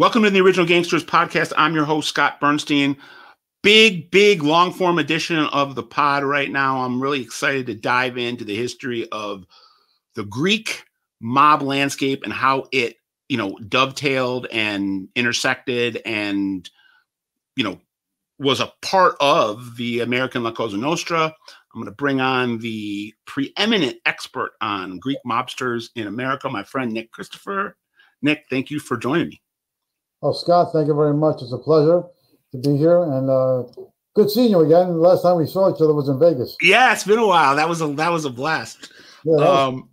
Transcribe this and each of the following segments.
Welcome to the Original Gangsters podcast. I'm your host, Scott Burnstein. Big, big long form edition of the pod right now. I'm really excited to dive into the history of the Greek mob landscape and how it, you know, dovetailed and intersected and, you know, was a part of the American La Cosa Nostra. I'm going to bring on the preeminent expert on Greek mobsters in America, my friend Nick Christopher. Nick, thank you for joining me. Oh, Scott, thank you very much. It's a pleasure to be here, and uh, good seeing you again. The last time we saw each other was in Vegas. Yeah, it's been a while. That was a that was a blast. Yeah, um,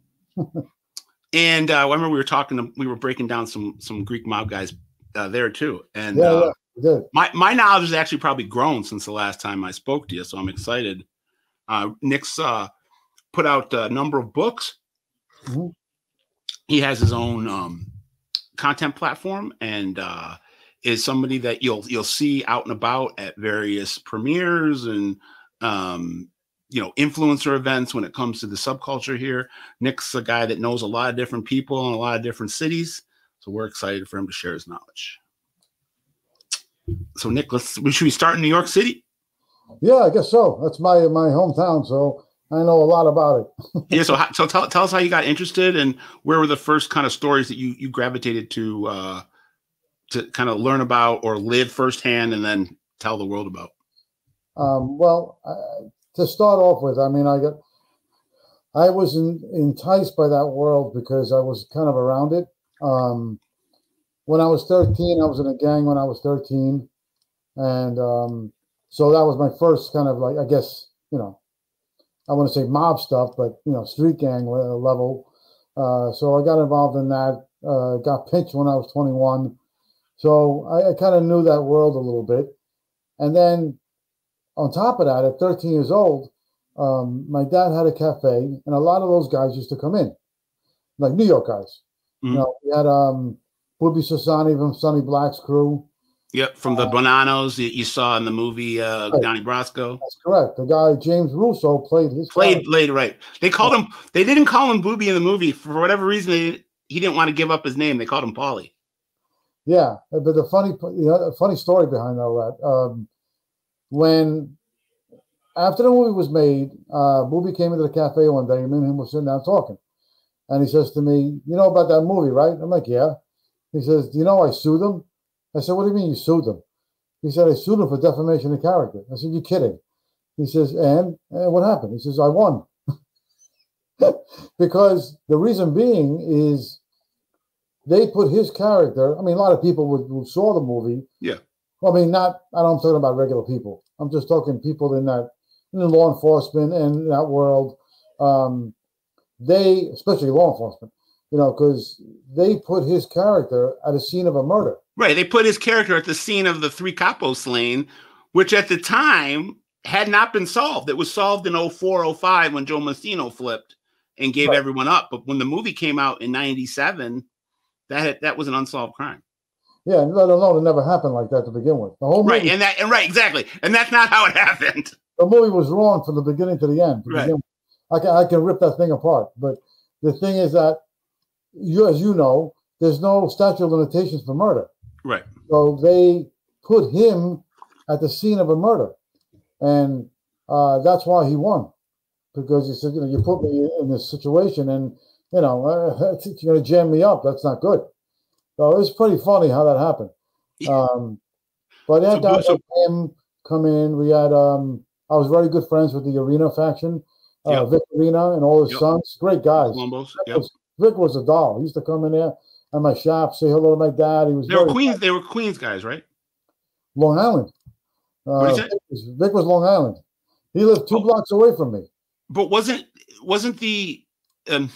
and uh, I remember we were talking. We were breaking down some some Greek mob guys uh, there too, and yeah, uh, yeah, my my knowledge has actually probably grown since the last time I spoke to you. So I'm excited. Uh, Nick's uh, put out a number of books. Mm-hmm. He has his own um, content platform and uh, is somebody that you'll you'll see out and about at various premieres and um, you know influencer events when it comes to the subculture here. Nick's a guy that knows a lot of different people in a lot of different cities, so we're excited for him to share his knowledge. So Nick, let's should we start in New York City? Yeah, I guess so. That's my my hometown, so I know a lot about it. yeah. So, so tell, tell us how you got interested and where were the first kind of stories that you, you gravitated to, uh, to kind of learn about or live firsthand and then tell the world about? Um, well, uh, to start off with, I mean, I got, I was in, enticed by that world because I was kind of around it. Um, when I was 13, I was in a gang when I was 13. And um, so that was my first kind of like, I guess, you know, I want to say mob stuff, but you know, street gang level. Uh, so I got involved in that. Uh, got pinched when I was 21, so I, I kind of knew that world a little bit. And then on top of that, at 13 years old, um, my dad had a cafe, and a lot of those guys used to come in, like New York guys. Mm-hmm. You know, we had um, Booby Cerasani from Sonny Black's crew. Yep, from the uh, Bonannos that you saw in the movie uh, right. Donnie Brasco. That's correct. The guy James Russo played his played played right. They called him. They didn't call him Booby in the movie for whatever reason. They, he didn't want to give up his name. They called him Paulie. Yeah, but the funny, you know, funny story behind all that. Um, when after the movie was made, uh, Booby came into the cafe one day. Me and him were sitting down talking, and he says to me, "You know about that movie, right?" I'm like, "Yeah." He says, "Do you know I sued them?" I said, What do you mean you sued them? He said, I sued them for defamation of character. I said, You're kidding. He says, And, and what happened? He says, I won. because the reason being is they put his character. I mean, a lot of people who, who saw the movie. Yeah. Well, I mean, not, I don't, I'm talking about regular people. I'm just talking people in that, in the law enforcement and that world. Um, they, especially law enforcement, you know, because they put his character at a scene of a murder. Right. They put his character at the scene of the three capos slain, which at the time had not been solved. It was solved in 04, 05 when Joe Massino flipped and gave right. everyone up. But when the movie came out in 97, that had, that was an unsolved crime. Yeah, let alone it never happened like that to begin with. The whole movie, right, and that and right, exactly, and that's not how it happened. The movie was wrong from the beginning to the end. To right. I can I can rip that thing apart, but the thing is that you, as you know, there's no statute of limitations for murder. Right. So they put him at the scene of a murder, and uh, that's why he won because he said, you know, you put me in this situation, and you know, uh, you're going to jam me up. That's not good. So it's pretty funny how that happened. Um, but then so, so, him come in. We had um, I was very good friends with the Arena faction, uh, yep. Vic Arena and all his yep. sons. Great guys. Yep. Vic was a doll. He used to come in there at my shop, say hello to my dad. He was. They were Queens. They were Queens guys, right? Long Island. Uh, Vic, was, Vic was Long Island. He lived two oh. blocks away from me. But wasn't wasn't the um,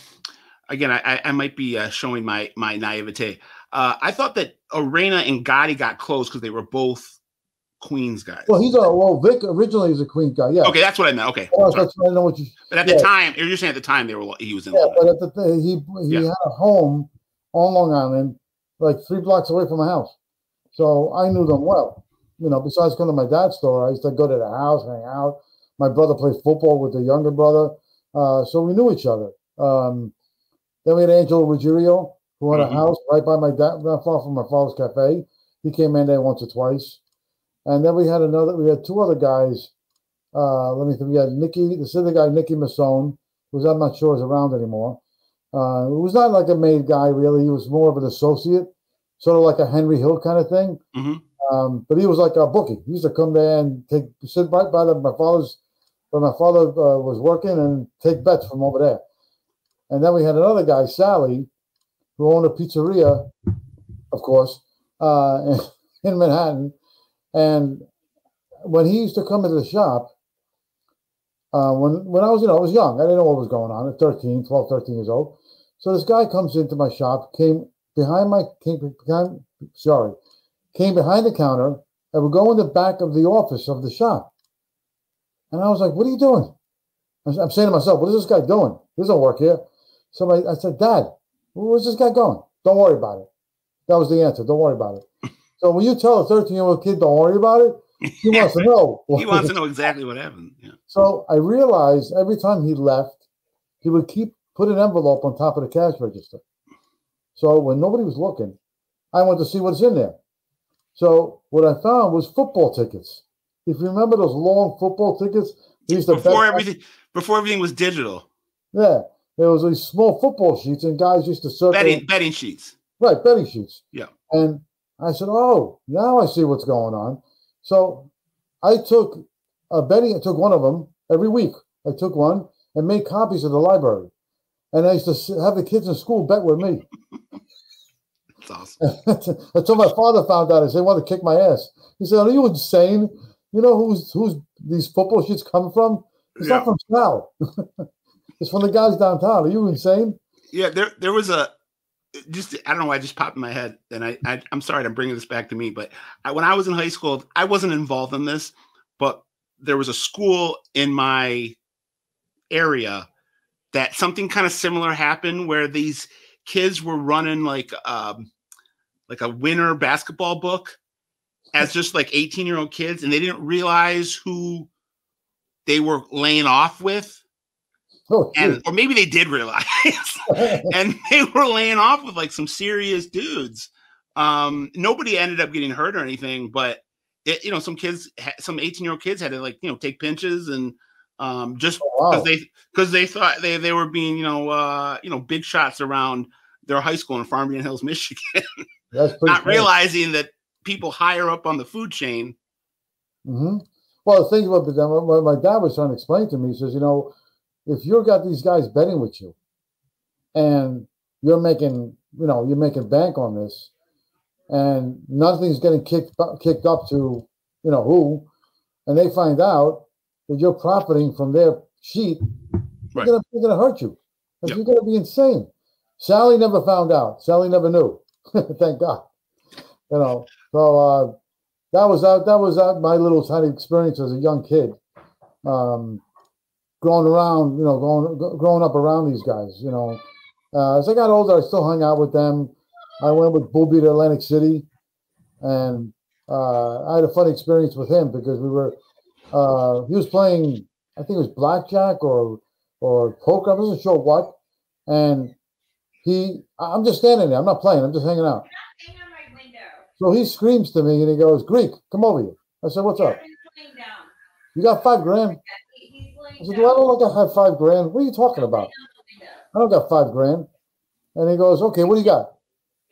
again? I I might be uh, showing my my naivete. Uh, I thought that Arena and Gotti got close because they were both Queens guys. Well, he's a well. Vic originally was a Queens guy. Yeah. Okay, that's what I meant. Okay. Oh, that's what I know what you. But at yeah. the time, you're saying at the time they were he was in. Yeah, but at the he he yeah. had a home on Long Island, like three blocks away from my house, so I knew them well. You know, besides going to my dad's store, I used to go to the house, hang out. My brother played football with the younger brother, uh, so we knew each other. Um, then we had Angelo Ruggiero, who had mm-hmm. a house right by my dad, not far from my father's cafe. He came in there once or twice. And then we had another, we had two other guys. Uh, let me think. We had Nicky, the other guy, Nicky Masson, who's I'm not sure is around anymore. Uh, he was not like a made guy, really. He was more of an associate, sort of like a Henry Hill kind of thing. Mm-hmm. Um, but he was like a bookie. He used to come there and take sit right by the, my father's, where my father uh, was working, and take bets from over there. And then we had another guy, Sally, who owned a pizzeria, of course, uh, in Manhattan. And when he used to come into the shop, uh, when when I was, you know, I was young. I didn't know what was going on at 13, 12, 13 years old. So this guy comes into my shop, came behind my, came behind, sorry, came behind the counter and would go in the back of the office of the shop. And I was like, what are you doing? I'm saying to myself, what is this guy doing? This don't work here. So I, I said, Dad, where's this guy going? Don't worry about it. That was the answer. Don't worry about it. So when you tell a 13 year old kid, don't worry about it, he wants to know. he wants to know exactly what happened. Yeah. So I realized every time he left, he would keep put an envelope on top of the cash register. So when nobody was looking, I went to see what's in there. So what I found was football tickets. If you remember those long football tickets, to before everything before everything was digital. Yeah, there was these small football sheets, and guys used to circle betting, betting sheets. Right, betting sheets. Yeah. And I said, "Oh, now I see what's going on." So I took a betting. I took one of them every week. I took one and made copies of the library, and I used to have the kids in school bet with me. That's awesome. Until my father found out, I said, "He wanted to kick my ass." He said, "Are you insane? You know who's who's these football shits come from? It's yeah. not from Sal. it's from the guys downtown. Are you insane?" Yeah, there there was a just I don't know why I just popped in my head, and I, I am sorry I'm bringing this back to me, but I, when I was in high school, I wasn't involved in this, but there was a school in my area that something kind of similar happened where these kids were running like um like a winter basketball book as just like 18 year old kids and they didn't realize who they were laying off with. Oh, and or maybe they did realize, and they were laying off with like some serious dudes. Um, nobody ended up getting hurt or anything, but it, you know, some kids, some eighteen-year-old kids had to like you know take pinches and um, just because oh, wow. they because they thought they they were being you know uh, you know big shots around their high school in Farmington Hills, Michigan, not realizing that people higher up on the food chain. Mm-hmm. Well, the thing about what my dad was trying to explain to me, he says, you know, if you've got these guys betting with you and you're making, you know, you're making bank on this and nothing's getting kicked kicked up to, you know, who, and they find out that you're profiting from their sheet, right. they're, gonna, they're gonna hurt you. Yep. You're gonna be insane. Sally never found out. Sally never knew. Thank God. You know, so uh, that was uh, that was uh, my little tiny experience as a young kid. Um, growing around, you know, going growing up around these guys. You know, uh, as I got older, I still hung out with them. I went with Booby to Atlantic City, and uh, I had a fun experience with him because we were. Uh, he was playing, I think it was blackjack or or poker. I wasn't sure what, and he. I'm just standing there. I'm not playing. I'm just hanging out. So he screams to me and he goes, "Greek, come over here." I said, "What's up?" You got five grand? I said, Do I look like I have five grand? What are you talking about? I don't got five grand. And he goes, Okay, what do you got?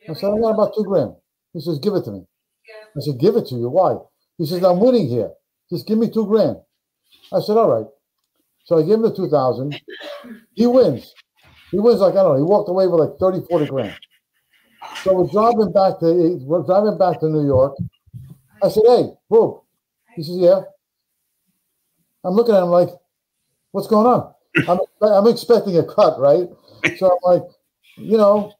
I said, I got about two grand. He says, Give it to me. I said, Give it to you. Why? He says, I'm winning here. Just give me two grand. I said, All right. So I gave him the 2000. He wins. He wins like, I don't know, he walked away with like 30, 40 grand. So we're driving back to we're driving back to New York. I said, Hey, Bob. He says, Yeah. I'm looking at him like, what's going on? I'm, I'm expecting a cut, right? So I'm like, you know,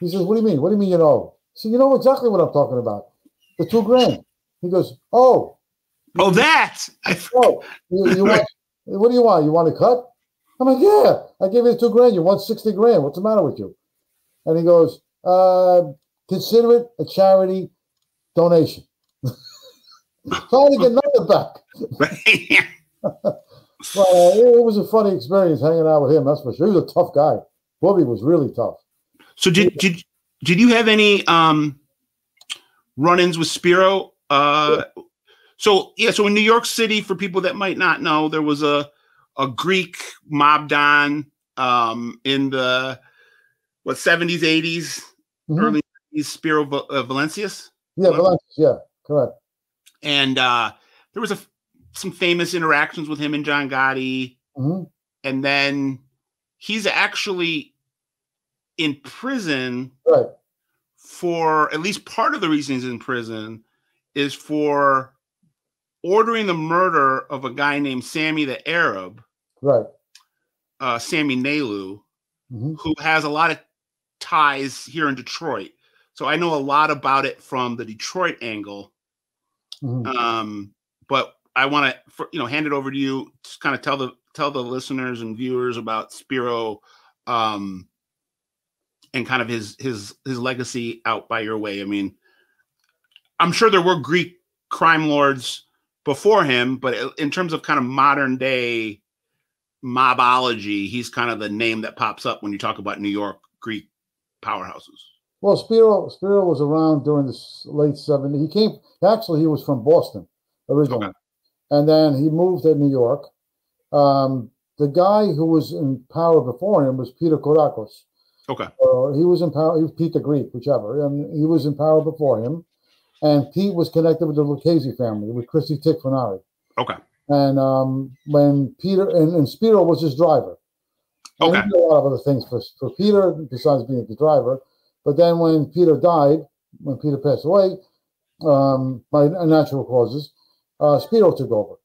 he says, what do you mean? What do you mean you know? So you know exactly what I'm talking about. The two grand. He goes, oh. Oh, that. oh, you, you want, what do you want? You want a cut? I'm like, yeah, I gave you two grand. You want 60 grand. What's the matter with you? And he goes, uh, consider it a charity donation. Trying to get nothing back. Well, it was a funny experience hanging out with him. That's for sure. He was a tough guy. Bobby was really tough. So did did did you have any um, run-ins with Spiro? Uh, yeah. So yeah, so in New York City, for people that might not know, there was a a Greek mob don um, in the what seventies, 80s mm-hmm. early 80s, Spiro uh, Velentzas. Yeah, Velentzas. Yeah, correct. And uh, there was a some famous interactions with him and John Gotti, mm-hmm. and then he's actually in prison right. for at least part of the reason he's in prison is for ordering the murder of a guy named Sammy the Arab, right? Uh, Sammy Nailu, mm-hmm. who has a lot of ties here in Detroit. So I know a lot about it from the Detroit angle. Mm-hmm. Um, but I want to, you know, hand it over to you to kind of tell the tell the listeners and viewers about Spiro, um, and kind of his his his legacy out by your way. I mean, I'm sure there were Greek crime lords before him, but in terms of kind of modern day mobology, he's kind of the name that pops up when you talk about New York Greek powerhouses. Well, Spiro Spiro was around during the late 70s. He came actually he was from Boston originally. Okay. And then he moved to New York. Um, the guy who was in power before him was Peter Kourakos. Okay. Uh, he was in power, he was Pete the Greek, whichever, and he was in power before him. And Pete was connected with the Lucchese family, with Christy Tick Furnari. Okay. And um, when Peter and, and Spiro was his driver. Okay. And he did a lot of other things for, for Peter besides being the driver. But then when Peter died, when Peter passed away, um, by natural causes, uh, Spiro took over.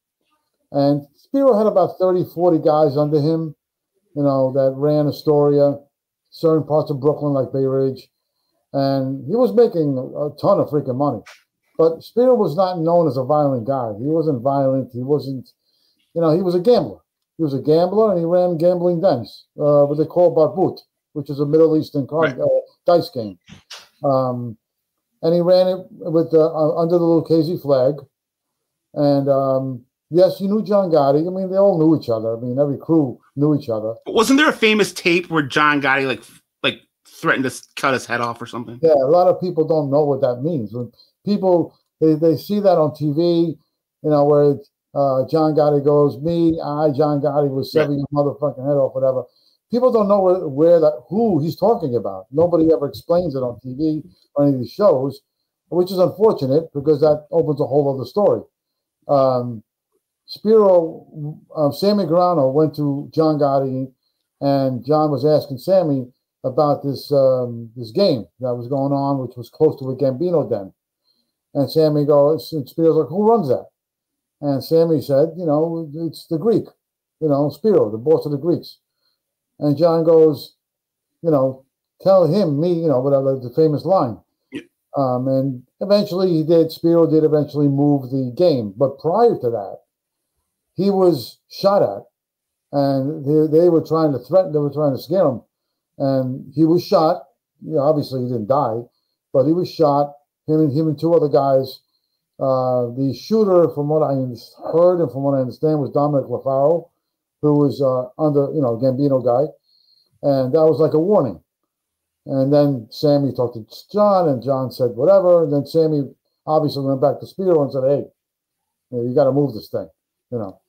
And Spiro had about 30, 40 guys under him, you know, that ran Astoria, certain parts of Brooklyn like Bay Ridge. And he was making a ton of freaking money. But Spiro was not known as a violent guy. He wasn't violent. He wasn't, you know, he was a gambler. He was a gambler and he ran gambling dens, uh, what they call Barbut, which is a Middle Eastern card, right. uh, dice game. Um, and he ran it with uh, under the Lucchese flag. And um, yes, you knew John Gotti. I mean, they all knew each other. I mean, every crew knew each other. But wasn't there a famous tape where John Gotti like threatened to cut his head off or something? Yeah, a lot of people don't know what that means. When people they, they see that on TV, you know, where uh, John Gotti goes, "Me, I, John Gotti, was severing yeah. your motherfucking head off," whatever. People don't know where, where that who he's talking about. Nobody ever explains it on TV or any of these shows, which is unfortunate because that opens a whole other story um, Spiro, uh, Sammy Gravano went to John Gotti, and John was asking Sammy about this um, this game that was going on, which was close to a Gambino den. And Sammy goes, and Spiro's like, who runs that? And Sammy said, you know, it's the Greek, you know, Spiro, the boss of the Greeks. And John goes, you know, tell him, me, you know, whatever the famous line. Um, and eventually he did, Spiro did eventually move the game. But prior to that, he was shot at and they, they were trying to threaten, they were trying to scare him. And he was shot. You know, obviously, he didn't die, but he was shot. Him and him and two other guys. Uh, the shooter, from what I heard and from what I understand, was Dominic LaFaro, who was uh, under, you know, Gambino guy. And that was like a warning. And then Sammy talked to John, and John said whatever. And then Sammy obviously went back to Spiro and said, "Hey, you, know, you got to move this thing," you know.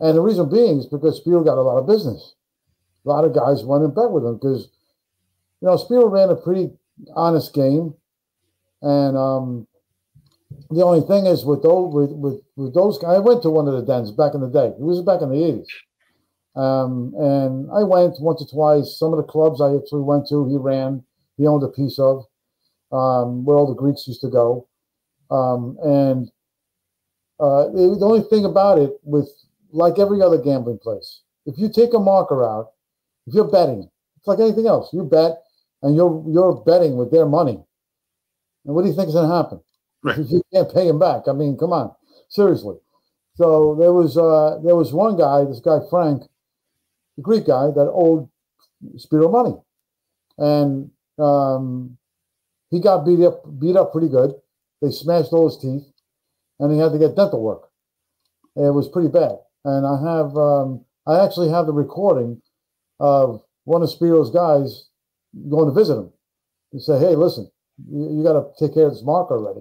And the reason being is because Spiro got a lot of business. A lot of guys went and bet with him because, you know, Spiro ran a pretty honest game, and um, the only thing is with those with, with with those guys. I went to one of the dens back in the day. It was back in the eighties. Um, and I went once or twice. Some of the clubs I actually went to, he ran, he owned a piece of, um, where all the Greeks used to go. Um, and uh, the only thing about it, with like every other gambling place, if you take a marker out, if you're betting, it's like anything else. You bet, and you're you're betting with their money. And what do you think is going to happen? Right. You can't pay them back, I mean, come on, seriously. So there was uh, there was one guy, this guy Frank, the Greek guy that owed Spiro money, and um, he got beat up beat up pretty good. They smashed all his teeth, and he had to get dental work. It was pretty bad. And I have um, I actually have the recording of one of Spiro's guys going to visit him, You say, hey, listen, you, you got to take care of this mark already.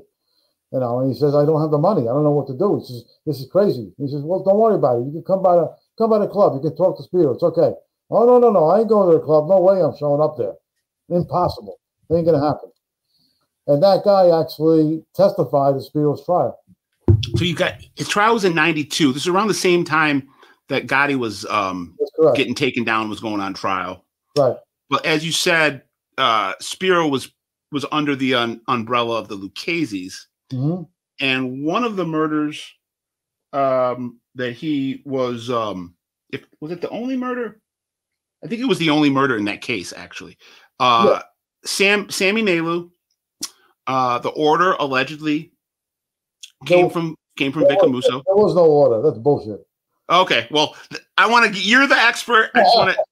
You know, and he says, I don't have the money. I don't know what to do. He says, this is crazy. He says, well, don't worry about it. You can come by the come by the club. You can talk to Spiro. It's okay. Oh no, no, no! I ain't going to the club. No way, I'm showing up there. Impossible. It ain't gonna happen. And that guy actually testified at Spiro's trial. So you got his trial was in '92. This is around the same time that Gotti was um, getting taken down, was going on trial. Right. But as you said, uh, Spiro was was under the un- umbrella of the Lucchese's, mm-hmm. and one of the murders um, that he was um, if was it the only murder? I think it was the only murder in that case, actually. Uh, yeah. Sam Sammy Nalu, uh, the order allegedly came no, from came from Vic Amuso. There was no order. That's bullshit. Okay, well, I want to. You're the expert. I just want to.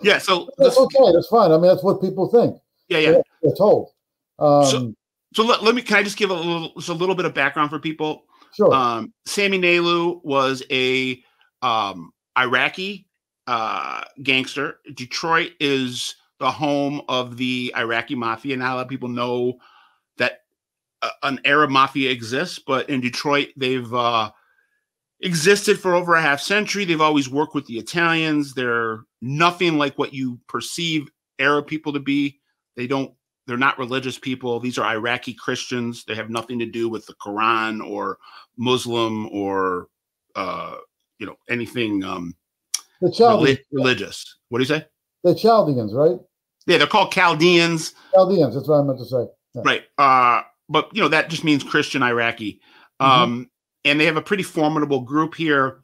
Yeah, so that's okay. That's fine. I mean, that's what people think. Yeah, yeah. They're, told. Um, so, so let, let me. Can I just give a little, just a little bit of background for people? Sure. Um, Sammy Nailu was a um, Iraqi uh, gangster. Detroit is the home of the Iraqi mafia. Not a lot of people know that uh, an Arab mafia exists, but in Detroit, they've uh, existed for over a half century. They've always worked with the Italians. They're nothing like what you perceive Arab people to be. They don't. They're not religious people. These are Iraqi Christians. They have nothing to do with the Quran or Muslim or uh, you know anything um, the Chaldeans. religious. What do you say? The Chaldeans, right? Yeah, they're called Chaldeans. Chaldeans. That's what I meant to say. Yeah. Right. Uh, but you know that just means Christian Iraqi. Mm-hmm. Um, and they have a pretty formidable group here.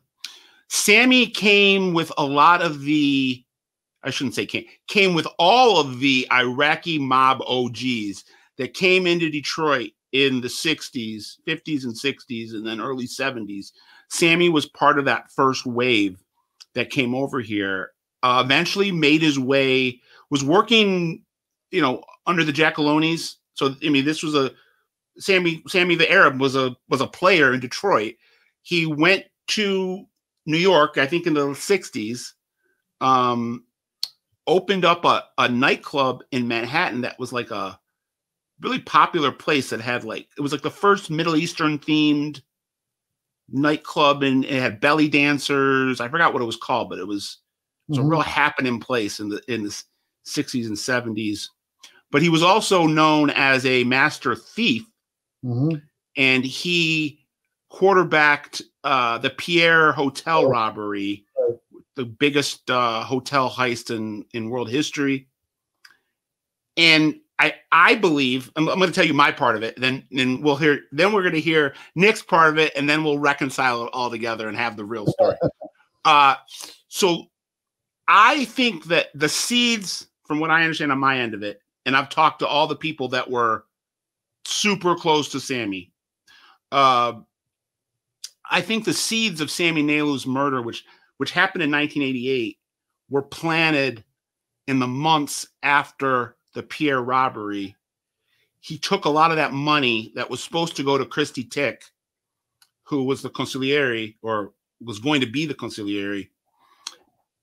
Sammy came with a lot of the, I shouldn't say came, came with all of the Iraqi mob OGs that came into Detroit in the 60s, 50s, and 60s, and then early 70s. Sammy was part of that first wave that came over here, uh, eventually made his way, was working, you know, under the Giacalones. So I mean, this was a Sammy Sammy the Arab was a was a player in Detroit. He went to New York, I think in the '60s. Um, opened up a, a nightclub in Manhattan that was like a really popular place that had like it was like the first Middle Eastern themed nightclub and it had belly dancers. I forgot what it was called, but it was, it was mm-hmm. a real happening place in the in the 60s and 70s. But he was also known as a master thief, mm-hmm. and he quarterbacked uh, the Pierre Hotel robbery, the biggest uh, hotel heist in in world history. And I I believe I'm, I'm going to tell you my part of it. Then then we'll hear. Then we're going to hear Nick's part of it, and then we'll reconcile it all together and have the real story. uh, so I think that the seeds, from what I understand on my end of it, and I've talked to all the people that were super close to Sammy. Uh, I think the seeds of Sammy Nailu's murder, which which happened in 1988, were planted in the months after the Pierre robbery, he took a lot of that money that was supposed to go to Christy Tick, who was the consigliere or was going to be the consigliere.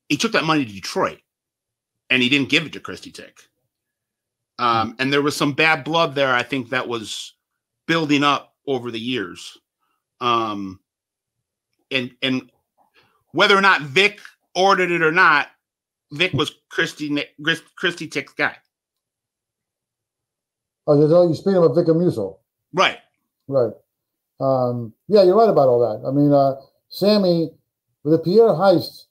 He took that money to Detroit and he didn't give it to Christy Tick. Um, and there was some bad blood there, I think, that was building up over the years. Um, and and whether or not Vic ordered it or not, Vic was Christy Christy Tick's guy. Oh, you're speaking about Vic Amuso. Right. Right. Um, yeah, you're right about all that. I mean, uh, Sammy, with the Pierre heist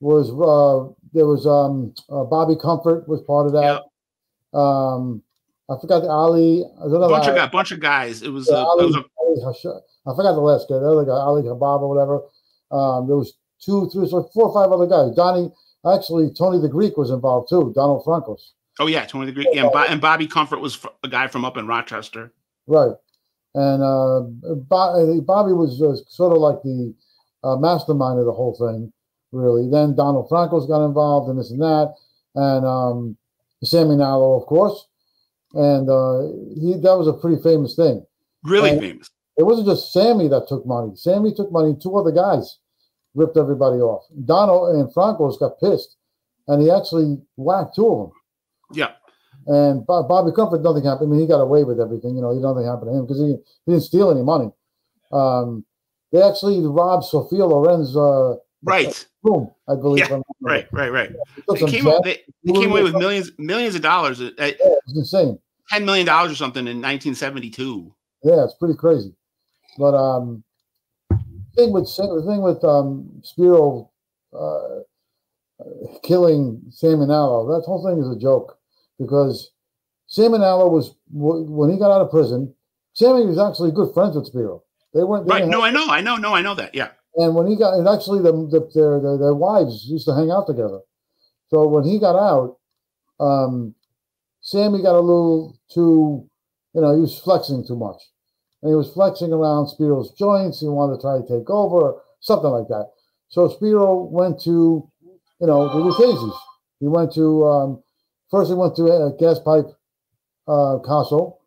was uh, there was um, uh, Bobby Comfort was part of that. Yep. Um, I forgot the Ali. A bunch of guys, bunch of guys. It was, yeah, a, Ali, it was a, I forgot the last guy. The other guy, Ali Habab or whatever. Um, there was two, three, so four or five other guys. Donnie, actually, Tony the Greek was involved too. Donald Frankos. Oh yeah, Tony the Greek. Yeah, and, Bo- and Bobby Comfort was a guy from up in Rochester. Right, and uh, Bo- Bobby was uh, sort of like the uh, mastermind of the whole thing, really. Then Donald Frankos got involved in this and that, and um, Sammy Nailu, of course, and uh, he that was a pretty famous thing. Really and famous. It wasn't just Sammy that took money. Sammy took money. Two other guys ripped everybody off. Donald and Frankos got pissed, and he actually whacked two of them. Yeah. And Bobby Comfort, nothing happened. I mean, he got away with everything. You know, nothing happened to him because he, he didn't steal any money. Um, they actually robbed Sophia Loren's uh, right room, I believe. Yeah, right, right, right. They came, they, they came away with millions, millions of dollars. At, yeah, it's insane. Ten million dollars or something in 1972. Yeah, it's pretty crazy. But um, thing with the thing with um, Spiro uh, killing Sam Manalo, that whole thing is a joke because Sam Manalo was when he got out of prison. Sammy was actually good friends with Spiro. They weren't they right. No, I know, I know, no, I know that. Yeah. And when he got, and actually, the, the, their, their, their wives used to hang out together. So when he got out, um, Sammy got a little too, you know, he was flexing too much, and he was flexing around Spiro's joints. He wanted to try to take over, something like that. So Spiro went to, you know, the Lucchese's. He went to um, first. He went to a gas pipe uh, Casso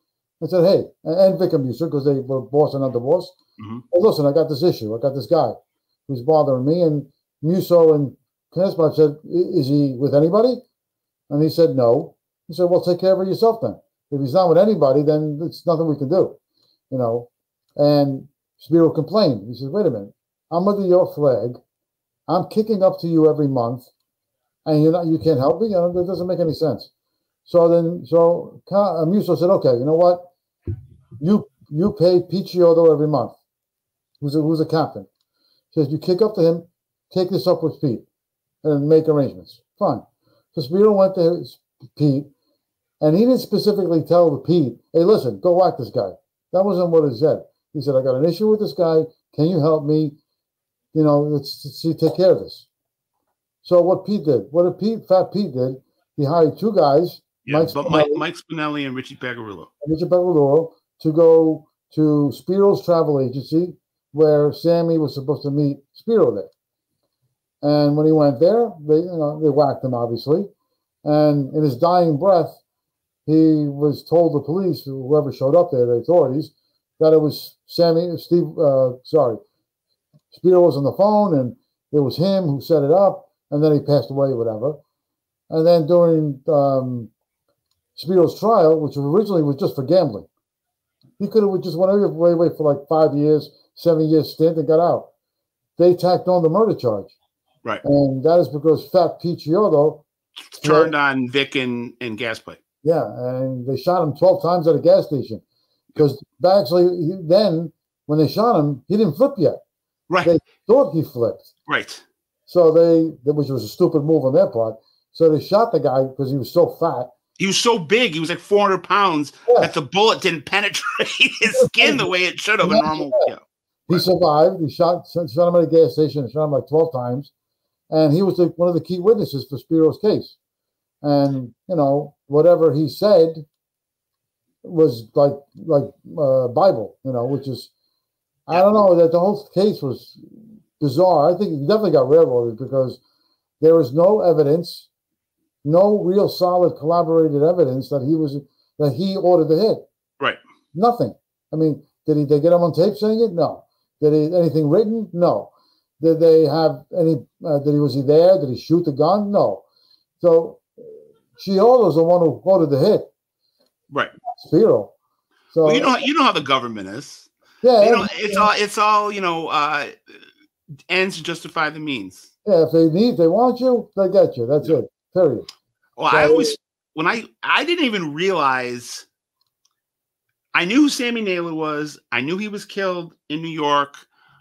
and said, "Hey," and, Vic Amuso because they were boss and under boss. Mm-hmm. Hey, listen, I got this issue. I got this guy who's bothering me, and Musso and Knespot said, "Is he with anybody?" And he said, "No." He said, "Well, take care of it yourself then. If he's not with anybody, then it's nothing we can do." You know. And Spiro complained. He said, "Wait a minute. I'm under your flag. I'm kicking up to you every month, and not. You can't help me. You know, it doesn't make any sense." So then, so Musso said, "Okay, you know what? You you pay Pete Chiodo every month, who's a, who's a captain. Says you kick up to him, take this up with Pete, and make arrangements. Fine. So Spiro went to Pete, and he didn't specifically tell the Pete, "Hey, listen, go whack this guy." That wasn't what he said. He said, "I got an issue with this guy. Can you help me? You know, let's, let's see, take care of this." So what Pete did, what a Pete, Fat Pete did, he hired two guys. Yeah, Mike but Spinelli, Mike, Mike Spinelli and Richie Pagliarulo. Richie Pagliarulo to go to Spiro's travel agency where Sammy was supposed to meet Spiro there. And when he went there, they you know they whacked him obviously. And in his dying breath, he was told the police, whoever showed up there, the authorities, that it was Sammy, Steve, uh, sorry, Spiro was on the phone and it was him who set it up. And then he passed away, whatever. And then during um, Spiro's trial, which originally was just for gambling, he could have just went away, away for like five years, seven years stint and got out. They tacked on the murder charge. Right. And that is because Fat Pete Chiodo turned on Vic and, and gas pipe. Yeah, and they shot him 12 times at a gas station. Because actually, he, then when they shot him, he didn't flip yet. Right. They thought he flipped. Right. So they, which was a stupid move on their part. So they shot the guy because he was so fat. He was so big. He was like 400 pounds yeah. that the bullet didn't penetrate his skin the way it should have. Yeah, a normal. Yeah. He survived. He shot, shot him at a gas station. Shot him like 12 times. And he was the, one of the key witnesses for Spiro's case. And, you know, whatever he said was like like uh, Bible, you know, which is, I don't know, that the whole case was bizarre. I think he definitely got railroaded because there was no evidence no real solid corroborated evidence that he was that he ordered the hit. Right. Nothing. I mean, did he they get him on tape saying it? No. Did he anything written? No. Did they have any? Uh, did he was he there? Did he shoot the gun? No. So Chiodo's the one who ordered the hit. Right. Spiro. So well, you know you know how the government is. Yeah. You know, it's all it's all you know. uh Ends justify the means. Yeah, if they need, they want you, they get you. That's yeah. it. Period. Well, so, I always when I I didn't even realize I knew who Sammy Naylor was. I knew he was killed in New York.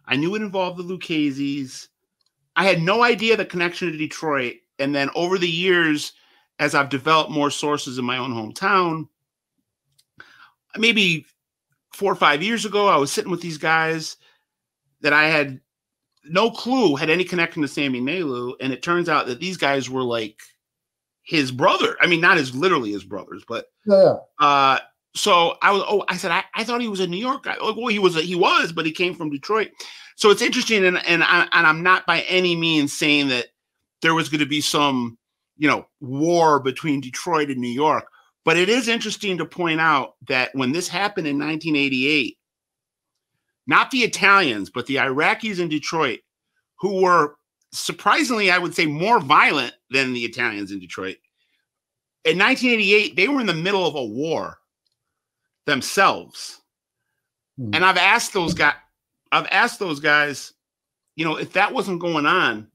I knew it involved the Lucchese's. I had no idea the connection to Detroit. And then over the years, as I've developed more sources in my own hometown, maybe four or five years ago, I was sitting with these guys that I had no clue had any connection to Sammy Naylor. And it turns out that these guys were like his brother. I mean, not as literally his brothers, but yeah. Uh, so I was. Oh, I said I, I thought he was a New York guy. Oh, well, he was. A, he was, but he came from Detroit. So it's interesting, and and I, and I'm not by any means saying that there was going to be some you know war between Detroit and New York. But it is interesting to point out that when this happened in 1988, not the Italians, but the Iraqis in Detroit, who were surprisingly, I would say, more violent than the Italians in Detroit, in 1988, they were in the middle of a war themselves. Hmm. And I've asked those guys, I've asked those guys, you know, if that wasn't going on,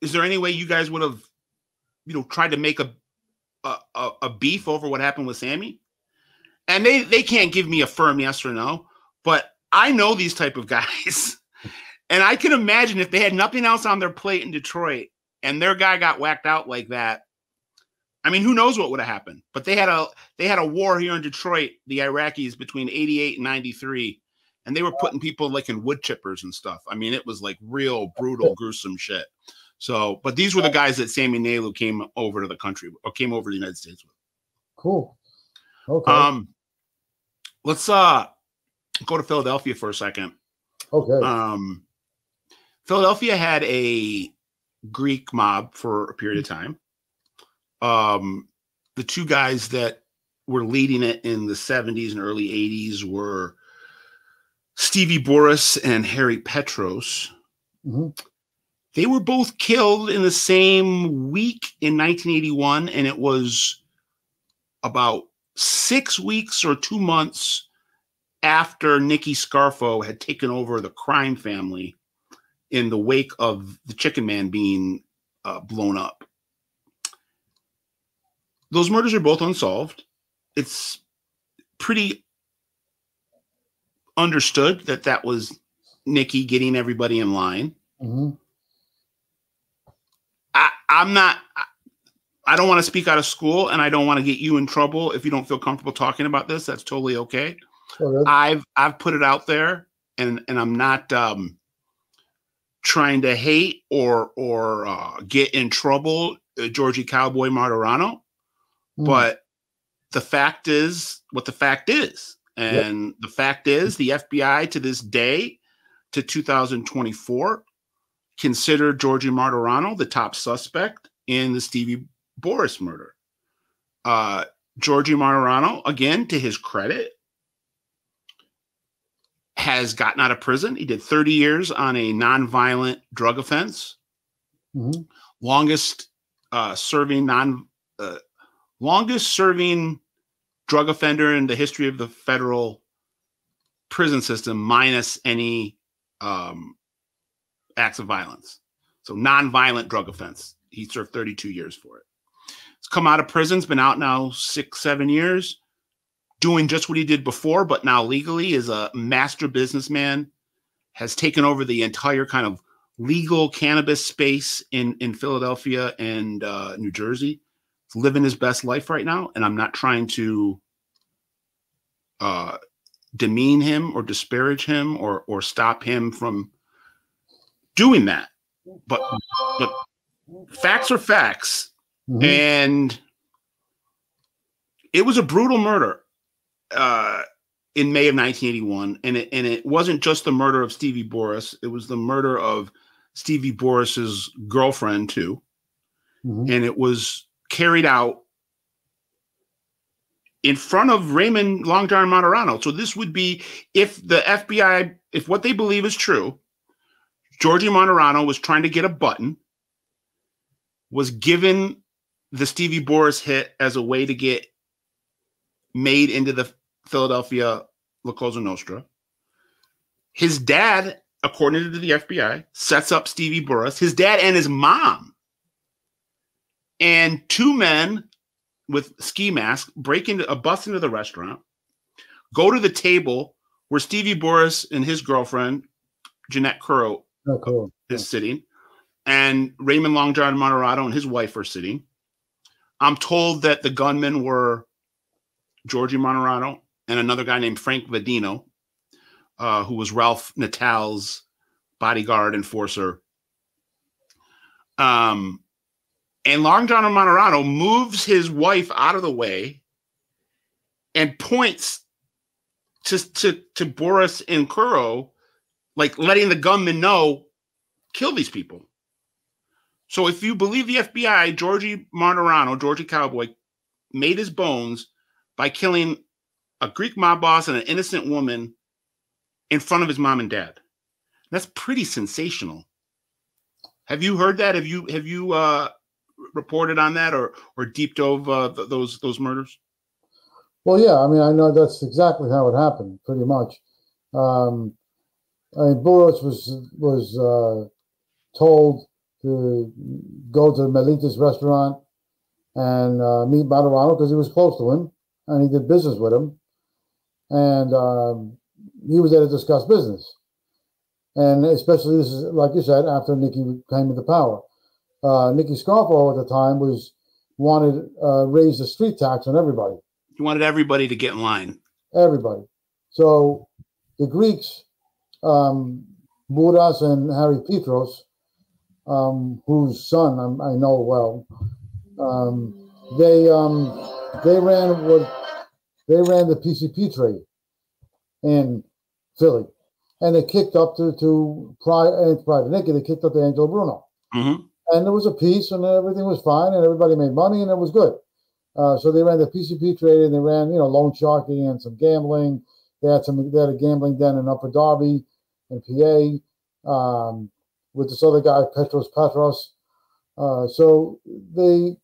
is there any way you guys would have, you know, tried to make a a, a beef over what happened with Sammy? And they they can't give me a firm yes or no, but I know these type of guys. And I can imagine if they had nothing else on their plate in Detroit and their guy got whacked out like that, I mean, who knows what would have happened? But they had a they had a war here in Detroit, the Iraqis between 88 and 93, and they were putting people like in wood chippers and stuff. I mean, it was like real brutal, gruesome shit. So, but these were the guys that Sammy Nailu came over to the country or came over to the United States with. Cool. Okay. Um, let's uh go to Philadelphia for a second. Okay. Um, Philadelphia had a Greek mob for a period of time. Um, the two guys that were leading it in the 70s and early 80s were Stevie Bouras and Harry Petros. Mm-hmm. They were both killed in the same week in 1981, and it was about six weeks or two months after Nicky Scarfo had taken over the crime family in the wake of the Chicken Man being uh, blown up. Those murders are both unsolved. It's pretty understood that that was Nikki getting everybody in line. Mm-hmm. I, I'm not. I don't want to speak out of school, and I don't want to get you in trouble if you don't feel comfortable talking about this. That's totally okay. okay. I've I've put it out there, and and I'm not um, trying to hate or or uh, get in trouble, uh, Georgie Cowboy Martorano. Mm. But the fact is what the fact is. And yep. the fact is the FBI to this day, to 2024, consider Georgie Martorano the top suspect in the Stevie Bouras murder. Uh, Georgie Martorano, again, to his credit, has gotten out of prison. He did 30 years on a nonviolent drug offense. Mm-hmm. Longest uh, serving non uh, longest serving drug offender in the history of the federal prison system, minus any um, acts of violence. So non-violent drug offense. He served 32 years for it. He's come out of prison. He's been out now six, seven years doing just what he did before, but now legally is a master businessman, has taken over the entire kind of legal cannabis space in in Philadelphia and uh, New Jersey. He's living his best life right now, and I'm not trying to uh, demean him or disparage him or or stop him from doing that. But but facts are facts, mm-hmm. and it was a brutal murder uh, in May of 1981, and it and it wasn't just the murder of Stevie Bouras; it was the murder of Stevie Bouras's girlfriend too, mm-hmm. and it was carried out in front of Raymond Long John Martorano. So this would be if the FBI, if what they believe is true, Georgie Martorano was trying to get a button, was given the Stevie Bouras hit as a way to get made into the Philadelphia La Cosa Nostra. His dad, according to the FBI, sets up Stevie Bouras, his dad and his mom. And two men with ski masks break into a bus into the restaurant, go to the table where Stevie Bouras and his girlfriend, Jeanette Curro, oh, cool. is yeah. sitting, and Raymond Long John Martorano and his wife are sitting. I'm told that the gunmen were Georgie Martorano and another guy named Frank Vadino, uh, who was Ralph Natale's bodyguard enforcer. Um, and Long John Martorano moves his wife out of the way and points to, to, to Bouras and Curro, like letting the gunman know, kill these people. So if you believe the FBI, Georgie Martorano, Georgie Cowboy, made his bones by killing a Greek mob boss and an innocent woman in front of his mom and dad. That's pretty sensational. Have you heard that? Have you have you uh, reported on that or or deep dove uh, th- those those murders? Well, yeah. I mean, I know that's exactly how it happened, pretty much. Um, I mean, Buros was was uh, told to go to Melita's restaurant and uh, meet Martorano because he was close to him and he did business with him, and um, he was there to discuss business. And especially this is like you said after Nikki came into power. Uh, Nicky Scarfo at the time was wanted uh, raise the street tax on everybody. He wanted everybody to get in line. Everybody. So the Greeks, um, Bouras and Harry Petros, um, whose son I, I know well, um, they um, they ran what they ran the PCP trade in Philly, and they kicked up to to private private Nicky. They kicked up to Angelo Bruno, mm-hmm. and there was a peace, and everything was fine, and everybody made money, and it was good. Uh, so they ran the PCP trade, and they ran you know loan sharking and some gambling. They had some they had a gambling den in Upper Darby, in PA, um, with this other guy Petros Petros. Uh, so they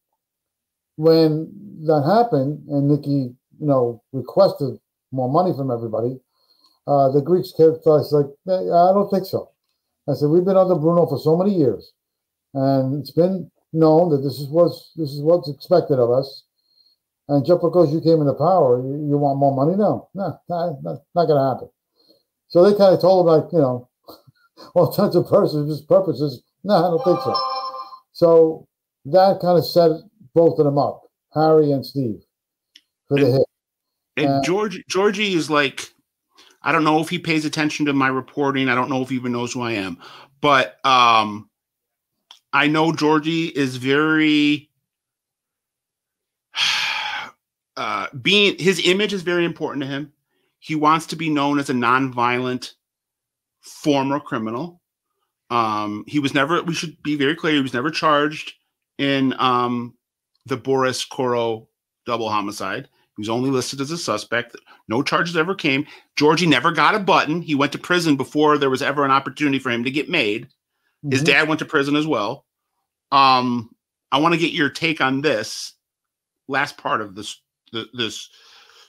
when that happened and Nicky, you know, requested more money from everybody, uh, the Greeks kept us like, I don't think so. I said, we've been under Bruno for so many years, and it's been known that this is what's this is what's expected of us. And just because you came into power, you, you want more money? No, no, not, not, not going to happen. So they kind of told him, like, you know, all intents of purposes, purposes, no, I don't think so. So that kind of set both of them up, Harry and Steve, for the hit. And uh, George Georgie is like, I don't know if he pays attention to my reporting. I don't know if he even knows who I am, but um, I know Georgie is very uh, being his image is very important to him. He wants to be known as a non-violent former criminal. Um, he was never. We should be very clear. He was never charged in um, the Bouras Curro double homicide. He was only listed as a suspect. No charges ever came. Georgie never got a button. He went to prison before there was ever an opportunity for him to get made. Mm-hmm. His dad went to prison as well. Um, I want to get your take on this last part of this this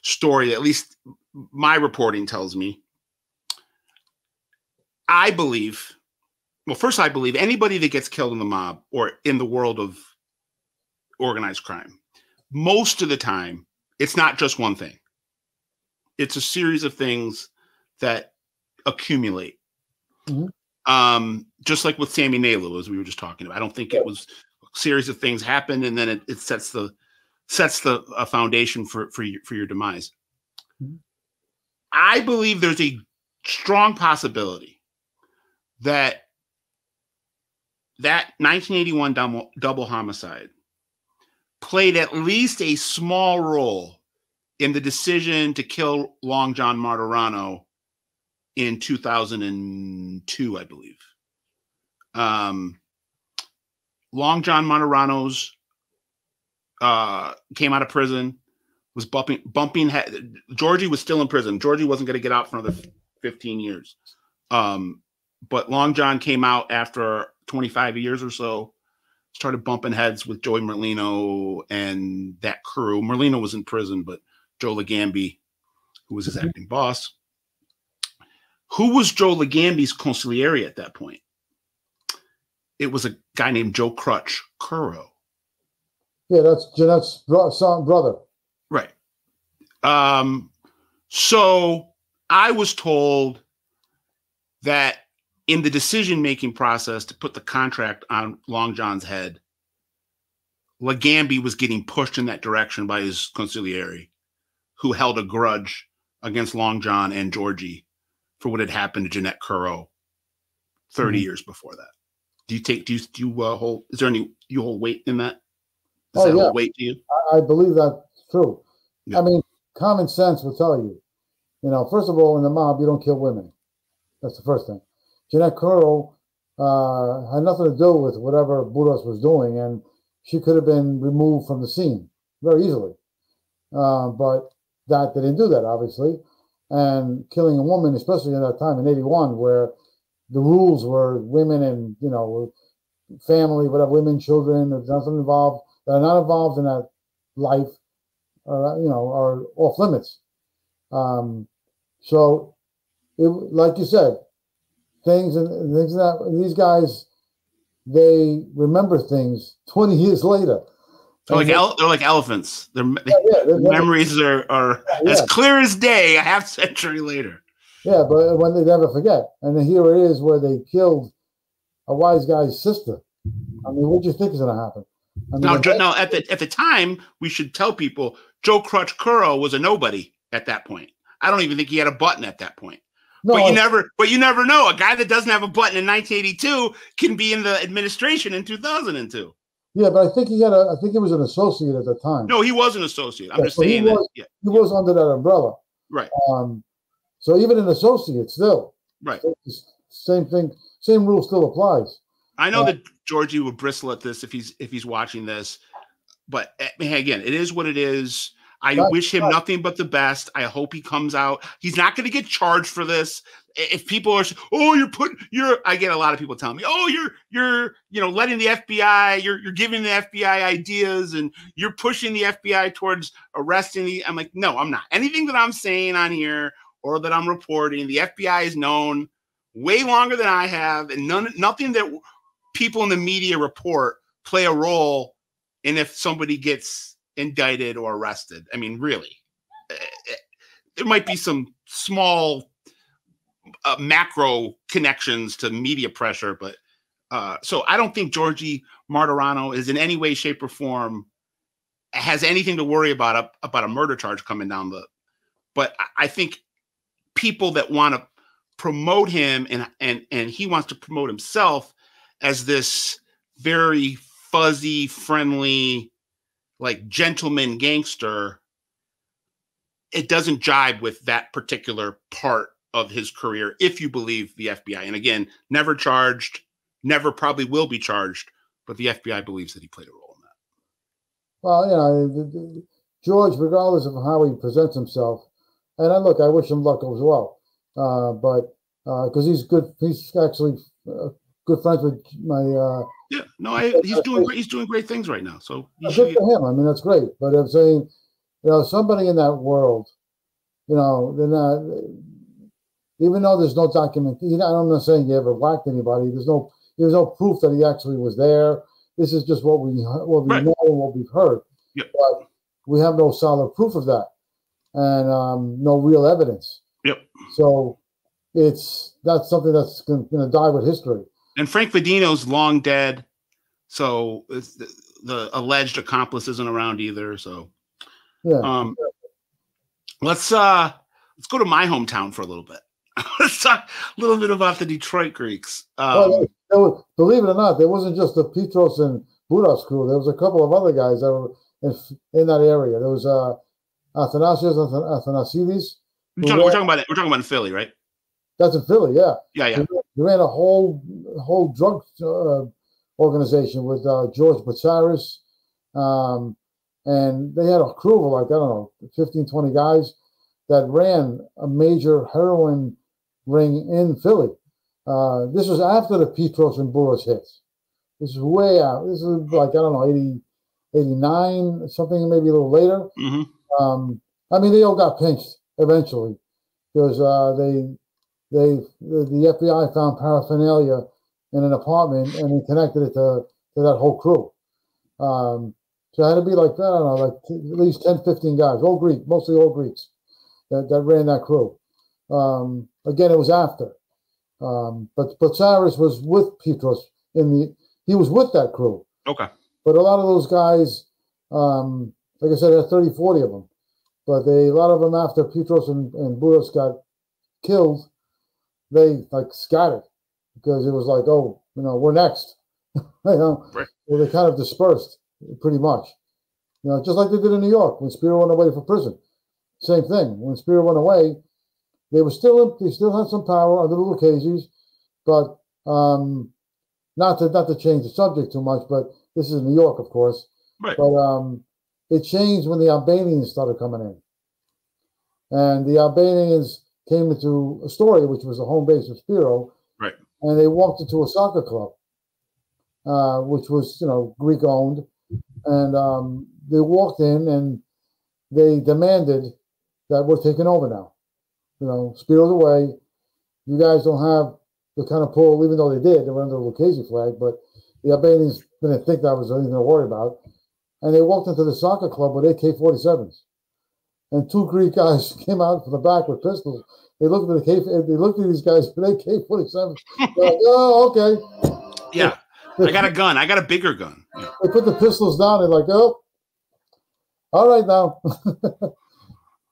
story. At least my reporting tells me. I believe. Well, first, I believe anybody that gets killed in the mob or in the world of organized crime. Most of the time, it's not just one thing. It's a series of things that accumulate. Mm-hmm. Um, just like with Sammy Nalu, as we were just talking about. I don't think yeah. it was a series of things happened and then it, it sets the sets the a foundation for for your, for your demise. Mm-hmm. I believe there's a strong possibility that that 1981 double, double homicide played at least a small role in the decision to kill Long John Martorano in 2002, I believe. Um, Long John Martorano's uh, came out of prison, was bumping, bumping. Georgie was still in prison. Georgie wasn't going to get out for another 15 years. Um, but Long John came out after 25 years or so started bumping heads with Joey Merlino and that crew. Merlino was in prison, but Joe Ligambi, who was his mm-hmm. acting boss. Who was Joe Ligambi's consigliere at that point? It was a guy named Joe Crutch Curro. Yeah, that's Jeanette's son, brother. Right. Um, so I was told that in the decision making process to put the contract on Long John's head, Ligambi was getting pushed in that direction by his consigliere, who held a grudge against Long John and Georgie for what had happened to Jeanette Curro 30 mm-hmm. years before that. Do you take, do you, do you uh, hold, is there any, you hold weight in that? Does oh, that yeah. weight to you? I, I believe that's true. Yeah. I mean, common sense will tell you, you know, first of all, in the mob, you don't kill women. That's the first thing. Jeanette Curro uh, had nothing to do with whatever Bouras was doing, and she could have been removed from the scene very easily. Uh, but that they didn't do that, obviously. And killing a woman, especially in that time in '81, where the rules were women and you know family, whatever, women, children, nothing involved that are not involved in that life, uh, you know, are off limits. Um, so, it, like you said, things and things that these guys they remember things 20 years later. They're like, ele- they're like elephants. Their, yeah, yeah, their memories are, are yeah, as clear as day a half century later. Yeah, but when they never forget. And then here it is where they killed a wise guy's sister. I mean, what do you think is going to happen? I mean, now, now at the at the time, we should tell people Joe Crutch Curro was a nobody at that point. I don't even think he had a button at that point. No, but you never, but you never know. A guy that doesn't have a button in 1982 can be in the administration in 2002. Yeah, but I think he had a. I think he was an associate at the time. No, he was an associate. I'm yeah, just so saying he was, that. Yeah. He was under that umbrella. Right. Um. So even an associate still. Right. Same thing. Same rule still applies. I know uh, that Georgie would bristle at this if he's if he's watching this, but eh, again, it is what it is. I That's wish him right. nothing but the best. I hope he comes out. He's not going to get charged for this. If people are, oh, you're putting, you're, I get a lot of people telling me, oh, you're, you're, you know, letting the FBI, you're, you're giving the FBI ideas and you're pushing the FBI towards arresting the. I'm like, no, I'm not. Anything that I'm saying on here or that I'm reporting, the FBI is known way longer than I have, and none, nothing that people in the media report play a role in if somebody gets indicted or arrested. I mean, really, eh, eh, there might be some small uh, macro connections to media pressure, but uh, so I don't think Georgie Martorano is in any way, shape, or form has anything to worry about a, about a murder charge coming down the. But I think people that want to promote him and and and he wants to promote himself as this very fuzzy, friendly, like gentleman gangster, it doesn't jibe with that particular part of his career, if you believe the FBI. And again, never charged, never probably will be charged, but the FBI believes that he played a role in that. Well, you know, George, regardless of how he presents himself, and I look, I wish him luck as well, uh, but because uh, he's good, he's actually uh, good friends with my uh, yeah, no, I, he's doing great. He's doing great things right now. So good should, for him. I mean, that's great. But I'm saying, you know, somebody in that world, you know, they're not. Even though there's no document, you know, I'm not saying he ever whacked anybody. There's no, there's no proof that he actually was there. This is just what we what we right. know and what we've heard. Yep. But we have no solid proof of that, and um, no real evidence. Yep. So it's that's something that's going to die with history. And Frank Vidino's long dead, so the, the, alleged accomplice isn't around either. So, yeah. Um, let's uh let's go to my hometown for a little bit. let's talk a little bit about the Detroit Greeks. Um, well, believe it or not, there wasn't just the Petros and Bouras crew. There was a couple of other guys that were in, in that area. There was uh, Athanasios Athanasides. We're talking, we're talking about it. We're talking about in Philly, right? That's in Philly, yeah. Yeah, yeah. He ran a whole whole drug uh, organization with uh, George Botsaris. Um, and they had a crew of like, I don't know, 15, 20 guys that ran a major heroin ring in Philly. Uh, this was after the Petros and Bouras hits. This is way out. This is like, I don't know, 80, 89, something maybe a little later. Mm-hmm. Um, I mean, they all got pinched eventually because uh, they they the, the FBI found paraphernalia in an apartment and they connected it to, to that whole crew. Um, so it had to be like, I don't know, like t- at least 10, 15 guys, all Greek, mostly all Greeks that, that ran that crew. Um, again, it was after. Um, but but Cyrus was with Petros in the, he was with that crew. Okay. But a lot of those guys, um, like I said, there are 30, 40 of them. But they, a lot of them after Petros and, and Bouras got killed, they like scattered because it was like, oh, you know, we're next. you know, right. so they kind of dispersed pretty much. You know, just like they did in New York when Spiro went away for prison. Same thing. When Spiro went away, they were still they still had some power under the Lucchese's, but um, not to not to change the subject too much, but this is New York, of course. Right. But um, it changed when the Albanians started coming in, and the Albanians came into Astoria, which was the home base of Spiro. Right. And they walked into a soccer club. uh, which was you know Greek owned, and um, they walked in and they demanded that we're taking over now. You know, Spiro's away. You guys don't have the kind of pull, even though they did. They were under the Lucchese flag, but the Albanians didn't think that was anything to worry about. And they walked into the soccer club with AK-47s, and two Greek guys came out from the back with pistols. They looked at the K. They looked at these guys with AK forty seven. like, oh, okay. Yeah, I got a gun. I got a bigger gun. They put the pistols down. They're like, oh, all right now.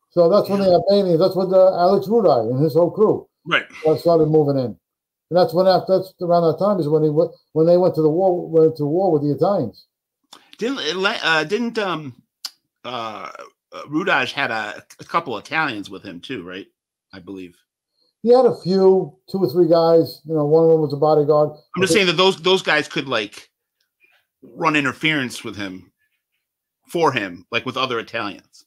so that's when the Albanians. That's when the Alex Rudaj and his whole crew right started moving in. And that's when after that's around that time is when they went when they went to the war went to war with the Italians. Didn't uh, didn't um uh Rudaj had a, a couple Italians with him too, right? I believe. He had a few, two or three guys. You know, one of them was a bodyguard. I'm just saying that those those guys could like run interference with him for him, like with other Italians.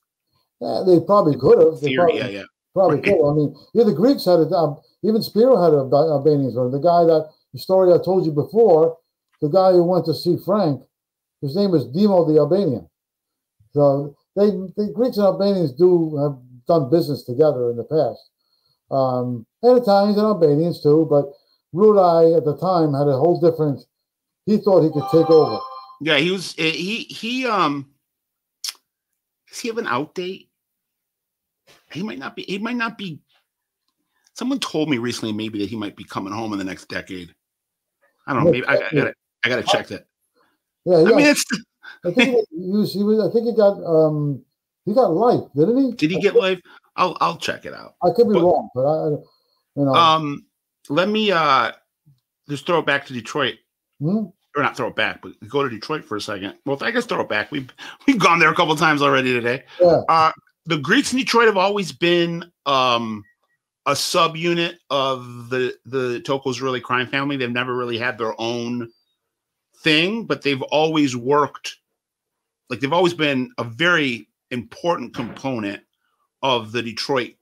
Yeah, they probably could have. Theory, yeah, yeah. Probably right. could. I mean, yeah, the Greeks had it. Um, even Spiro had a Albanians. The guy that the story I told you before, the guy who went to see Frank, his name was Demo the Albanian. So they, the Greeks and Albanians do have done business together in the past, um, and Italians and Albanians too. But Rudaj at the time had a whole different. He thought he could take over. Yeah, he was. Eh, he he um does he have an out date? He might not be. He might not be. Someone told me recently maybe that he might be coming home in the next decade. I don't know. Maybe I, I gotta. I gotta check that. Yeah, yeah. I mean, it's. I think he was, he was. I think he got. Um, he got life, didn't he? Did he get life? I'll. I'll check it out. I could be but, wrong, but I. You know. Um. Let me. Uh. Just throw it back to Detroit. Hmm? or not throw it back, but go to Detroit for a second. Well, I guess throw it back. We've we've gone there a couple times already today. Yeah. Uh, the Greeks in Detroit have always been um, a subunit of the the Tocco's crime family. They've never really had their own thing, but they've always worked like they've always been a very important component of the Detroit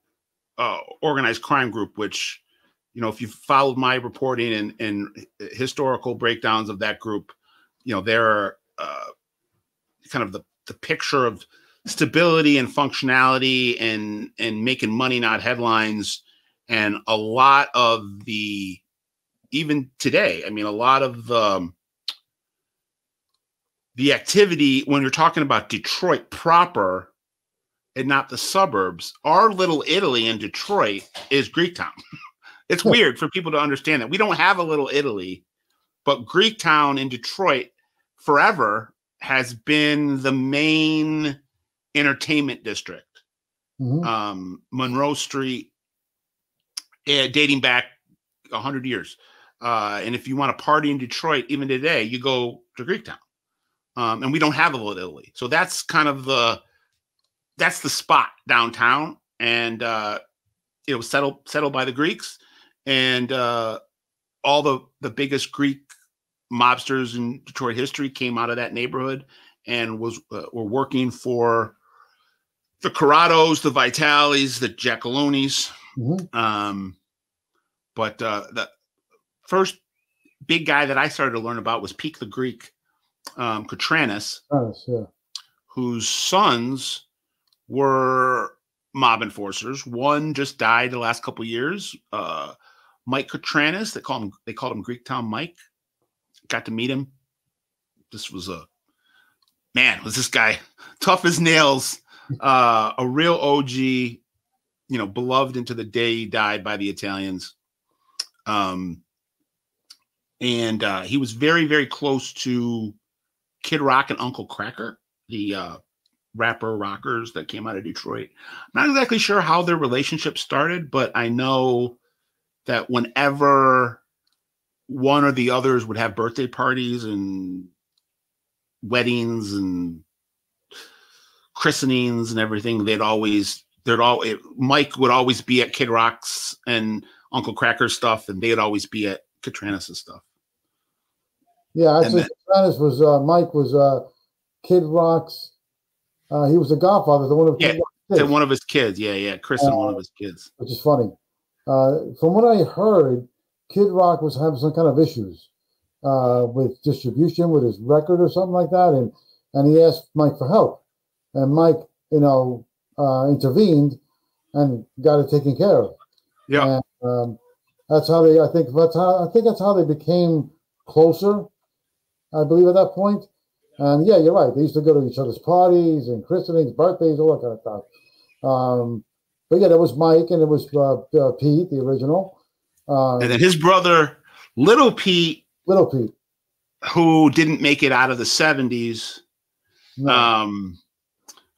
uh, organized crime group, which you know, if you've followed my reporting and, and historical breakdowns of that group, you know, they're uh, kind of the, the picture of stability and functionality and and making money, not headlines. And a lot of the even today, I mean, a lot of the the activity when you're talking about Detroit proper and not the suburbs, our little Italy in Detroit is Greektown. It's weird for people to understand that we don't have a little Italy, but Greektown in Detroit forever has been the main entertainment district. Mm-hmm. Um, Monroe Street, uh, dating back hundred years. Uh, and if you want to party in Detroit, even today, you go to Greektown. Um, and we don't have a little Italy, so that's kind of the that's the spot downtown, and uh, it was settled settled by the Greeks and uh, all the the biggest Greek mobsters in Detroit history came out of that neighborhood and was uh, were working for the Corrados, the Vitalis, the Giacalones. Mm-hmm. Um, but uh, the first big guy that I started to learn about was Pete the Greek, um, Katranis, yeah. whose sons were mob enforcers. One just died the last couple years. Uh, Mike Katranis. They call him they called him Greektown Mike. Got to meet him. This was a man, was this guy tough as nails, uh, a real OG, you know, beloved into the day he died by the Italians. Um, and uh, he was very, very close to Kid Rock and Uncle Kracker, the uh, rapper rockers that came out of Detroit. I'm not exactly sure how their relationship started, but I know that whenever one or the others would have birthday parties and weddings and christenings and everything, they'd always there'd all Mike would always be at Kid Rock's and Uncle Kracker's stuff, and they'd always be at Katranis' stuff. Yeah, actually, Katranis was uh, Mike was uh, Kid Rock's. Uh, he was the godfather, the one of yeah, one of his kids. Yeah, yeah, Chris and one of his kids, which is funny. Uh, from what I heard, Kid Rock was having some kind of issues, uh, with distribution with his record or something like that, and and he asked Mike for help, and Mike, you know, uh, intervened and got it taken care of. Yeah, and, um, that's how they. I think that's how I think that's how they became closer. I believe at that point. And yeah, you're right. They used to go to each other's parties and christenings, birthdays, all that kind of stuff. Um, but yeah, there was Mike and it was uh, uh, Pete, the original. Uh, and then his brother, Little Pete. Little Pete. Who didn't make it out of the 70s. No. Um,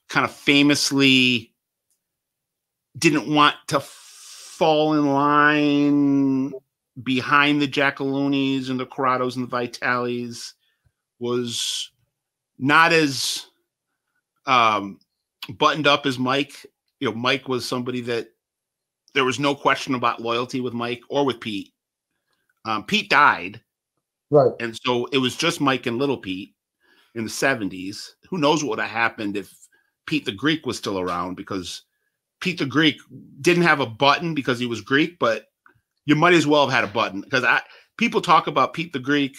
kind of famously didn't want to fall in line behind the Giacalones and the Corrados and the Vitalis was not as um, buttoned up as Mike. You know, Mike was somebody that there was no question about loyalty with Mike or with Pete. Um, Pete died, right, and so it was just Mike and Little Pete in the seventies. Who knows what would have happened if Pete the Greek was still around? Because Pete the Greek didn't have a button because he was Greek, but you might as well have had a button because I people talk about Pete the Greek,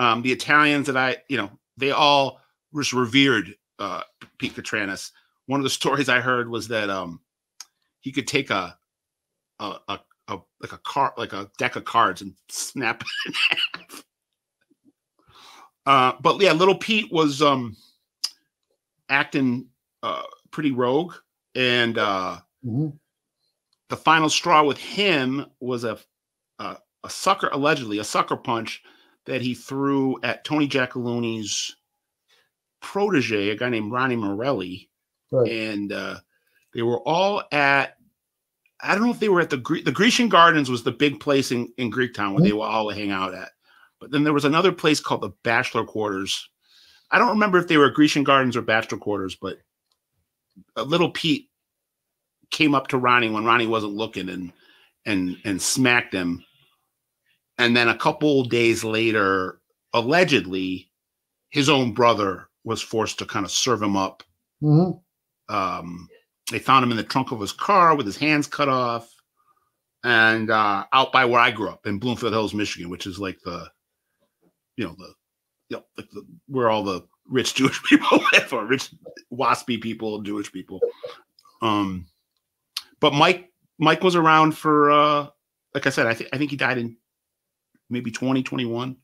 um, the Italians that I you know they all just revered uh, Pete Katranis. One of the stories I heard was that um, he could take a a, a a like a card like a deck of cards and snap it in half. Uh, but yeah, little Pete was um acting uh pretty rogue and uh mm-hmm the final straw with him was a, a, a sucker, allegedly a sucker punch that he threw at Tony Giacalone's protege, a guy named Ronnie Morelli, right. and uh, they were all at. I don't know if they were at the the Grecian Gardens was the big place in in Greektown where mm-hmm. they would all hang out at, but then there was another place called the Bachelor Quarters. I don't remember if they were Grecian Gardens or Bachelor Quarters, but a little Pete came up to Ronnie when Ronnie wasn't looking and and and smacked him. And then a couple days later, allegedly, his own brother was forced to kind of serve him up. Mm-hmm. Um, they found him in the trunk of his car with his hands cut off, and uh, out by where I grew up in Bloomfield Hills, Michigan, which is like the, you know, the, you know, like the where all the rich Jewish people live, or rich waspy people, Jewish people. Um, but Mike Mike was around for uh like I said, I think I think he died in maybe 2021.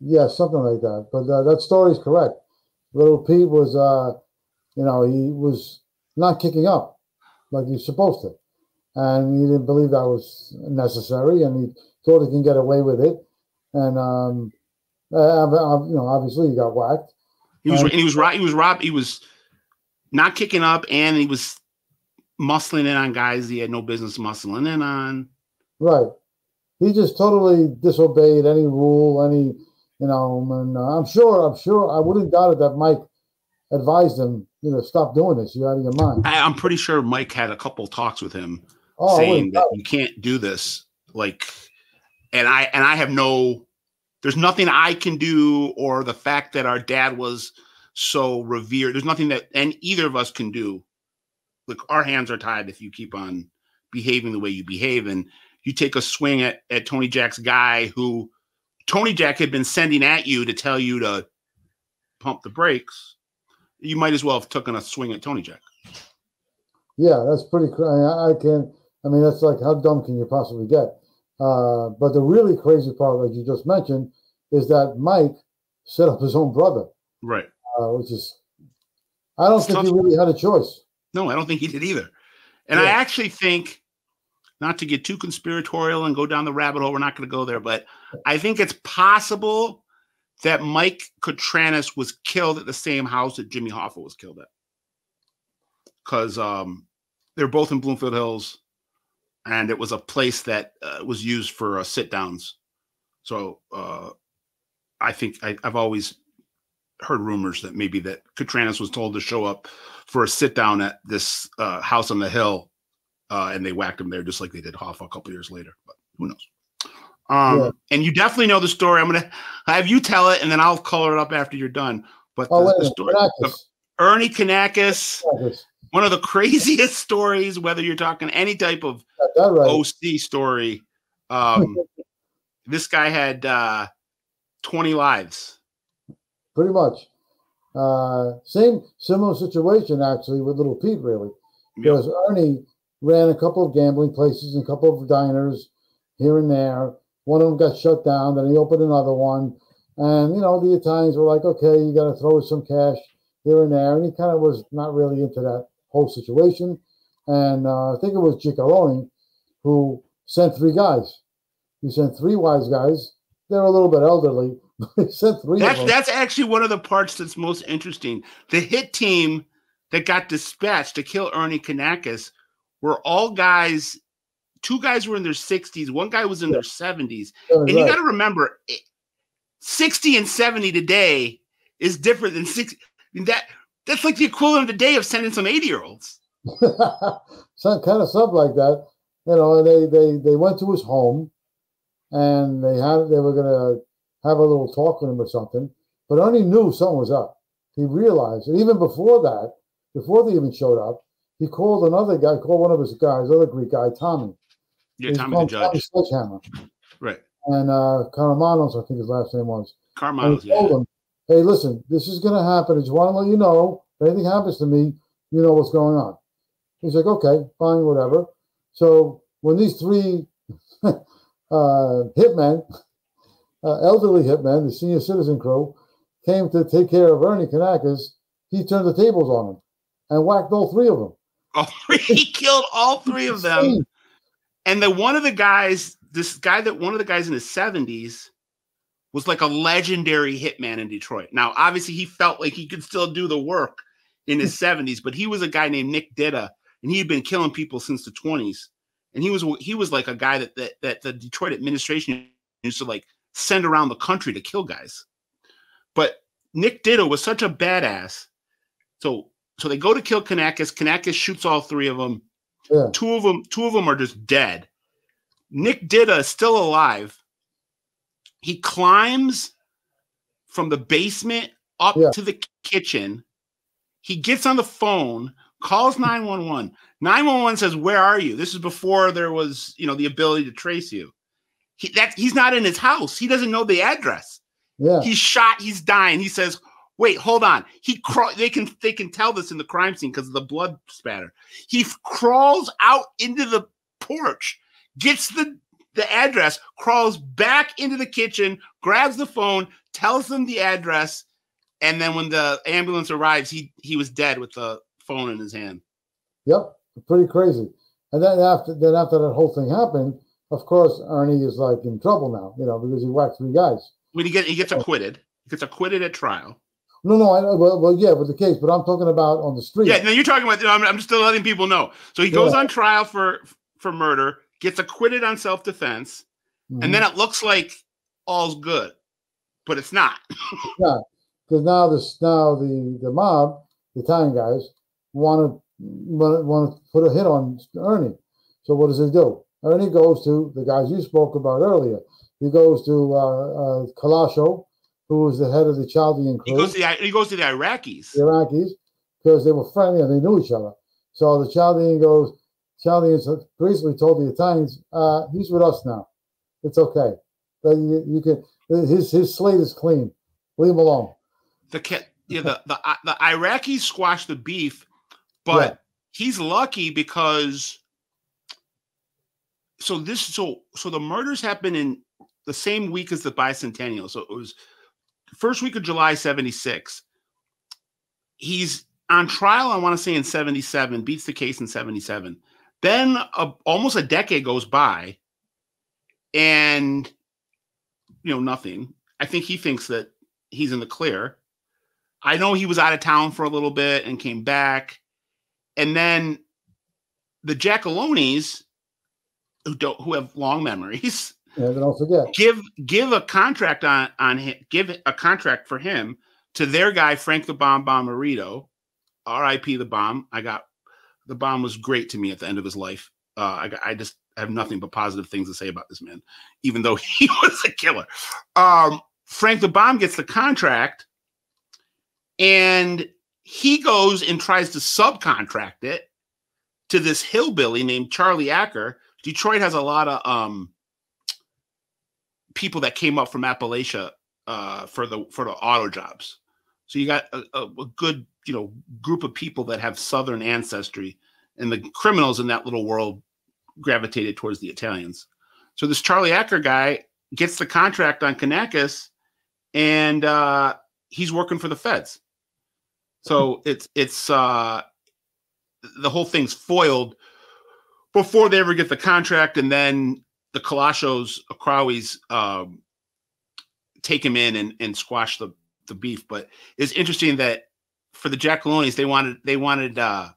Yeah, something like that. But uh, that story is correct. Little Pete was uh you know, he was not kicking up like he's supposed to. And he didn't believe that was necessary and he thought he can get away with it. And um uh, you know, obviously he got whacked. He was and, he was right he was robbed he was not kicking up and he was muscling in on guys he had no business muscling in on. Right. He just totally disobeyed any rule, any, you know, and uh, I'm sure, I'm sure, I wouldn't doubt it that Mike advised him, you know, stop doing this. You're out of your mind. I, am pretty sure Mike had a couple talks with him oh, saying that you can't do this. Like, and I, and I have no, there's nothing I can do, or the fact that our dad was so revered. There's nothing that, and either of us can do look, our hands are tied if you keep on behaving the way you behave. And you take a swing at, at Tony Jack's guy who Tony Jack had been sending at you to tell you to pump the brakes. You might as well have taken a swing at Tony Jack. Yeah, that's pretty. I, I can. I mean, that's like how dumb can you possibly get? Uh, but the really crazy part, that you just mentioned, is that Mike set up his own brother. Right. Uh, which is, I don't it's think tough. he really had a choice. No, I don't think he did either. And yeah. I actually think, not to get too conspiratorial and go down the rabbit hole, we're not going to go there, but I think it's possible that Mike Katranis was killed at the same house that Jimmy Hoffa was killed at. Because um, they're both in Bloomfield Hills, and it was a place that uh, was used for uh, sit downs. So uh, I think I, I've always heard rumors that maybe that Katranis was told to show up for a sit down at this uh, house on the hill, uh, and they whacked him there just like they did Hoffa a couple years later. But who knows? Um, yeah. And you definitely know the story. I'm gonna have you tell it, and then I'll color it up after you're done. But oh, the, the story of Ernie Kanakis, one of the craziest stories, whether you're talking any type of right. OC story. Um, this guy had uh, 20 lives. Pretty much. Uh, same similar situation actually with little Pete, really, because yep. Ernie ran a couple of gambling places and a couple of diners here and there. One of them got shut down. Then he opened another one, and you know the Italians were like, "Okay, you got to throw some cash here and there," and he kind of was not really into that whole situation. And uh, I think it was Ciccarone who sent three guys. He sent three wise guys. They're a little bit elderly, he sent three. That's that's actually one of the parts that's most interesting. The hit team that got dispatched to kill Ernie Kanakis were all guys. Two guys were in their 60s. One guy was in their 70s. and right. you got to remember, 60 and 70 today is different than 60. That that's like the equivalent of the day of sending some 80 year olds. some kind of stuff like that. You know, they they they went to his home, and they had they were gonna have a little talk with him or something. But Ernie knew something was up. He realized, and even before that, before they even showed up, he called another guy, called one of his guys, other Greek guy, Tommy. Yeah, Tommy the judge. Tommy Sledgehammer. Right. And uh Karamanos, I think his last name was. Karamanos, yeah. Told him, hey, listen, this is going to happen. I just want to let you know if anything happens to me, you know what's going on. He's like, okay, fine, whatever. So when these three uh, hitmen uh, elderly hitman, the senior citizen crew, came to take care of Ernie Kanakis, he turned the tables on them and whacked all three of them. Oh, he killed all three of them. And the one of the guys, this guy that one of the guys in his 70s was like a legendary hitman in Detroit. Now, obviously, he felt like he could still do the work in his 70s, but he was a guy named Nick Ditta, and he had been killing people since the 20s. And he was he was like a guy that that, that the Detroit administration used to like send around the country to kill guys. But Nick Ditta was such a badass. So so they go to kill Kanakis. Kanakis shoots all three of them. Yeah. Two of them, two of them are just dead. Nick Ditta is still alive. He climbs from the basement up yeah. to the kitchen. He gets on the phone, calls 911. 911 says, Where are you? This is before there was, you know, the ability to trace you. He, that he's not in his house. He doesn't know the address. Yeah. He's shot. He's dying. He says, "Wait, hold on." He craw- They can they can tell this in the crime scene because of the blood spatter. He crawls out into the porch, gets the the address, crawls back into the kitchen, grabs the phone, tells them the address, and then when the ambulance arrives, he he was dead with the phone in his hand. Yep, pretty crazy. And then after then after that whole thing happened, of course, Ernie is like in trouble now, you know, because he whacked three guys. When he get he gets acquitted, he gets acquitted at trial. No, no, I know. Well, well, yeah, with the case, but I'm talking about on the street. Yeah, no, you're talking about. I'm, I'm, just still letting people know. So he goes yeah. on trial for for murder, gets acquitted on self defense, mm-hmm. and then it looks like all's good, but it's not. Because now this now the the mob, the Italian guys, want to want to put a hit on Ernie. So what does he do? Ernie goes to the guys you spoke about earlier. He goes to uh, uh, Kalasho, who was the head of the Chaldean crew. He goes to the, he goes to the Iraqis. The Iraqis, because they were friendly and they knew each other. So the Chaldean goes, Chaldeans basically told the Italians, uh, he's with us now. It's okay. You, you, can his his slate is clean. Leave him alone. The yeah, the the, the Iraqis squash the beef, but yeah. he's lucky because so this so so the murders happened in the same week as the bicentennial. So it was first week of July 76. He's on trial, I want to say in 77, beats the case in 77. Then a, almost a decade goes by and you know nothing. I think he thinks that he's in the clear. I know he was out of town for a little bit and came back. And then the Giacalones who don't who have long memories. Yeah, don't forget. Give give a contract on on him, give a contract for him to their guy Frank the Bomb Bomarito, R.I.P. the Bomb. I got the Bomb was great to me at the end of his life. Uh, I I just have nothing but positive things to say about this man, even though he was a killer. Um, Frank the Bomb gets the contract, and he goes and tries to subcontract it to this hillbilly named Charlie Acker, Detroit has a lot of um, people that came up from Appalachia uh, for the for the auto jobs. So you got a, a, a, good you know group of people that have Southern ancestry, and the criminals in that little world gravitated towards the Italians. So this Charlie Acker guy gets the contract on Kanakis, and uh, he's working for the feds. So it's it's uh, the whole thing's foiled before they ever get the contract, and then the Kalashos, Akrawi's um, take him in and, and squash the, the beef. But it's interesting that for the Giacalones, they wanted they wanted uh,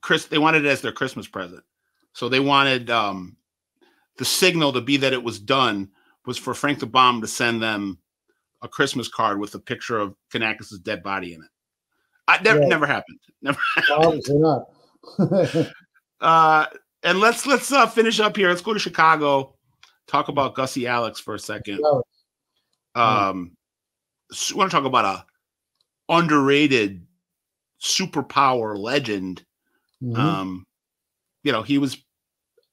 Chris they wanted it as their Christmas present. So they wanted um, the signal to be that it was done was for Frank the Bomb to send them a Christmas card with a picture of Kanakis' dead body in it. I never, yeah. never happened. Never. Obviously not. uh, and let's let's uh, finish up here. Let's go to Chicago. Talk about Gussie Alex for a second. Um, so want to talk about a underrated superpower legend. Mm-hmm. Um, you know, he was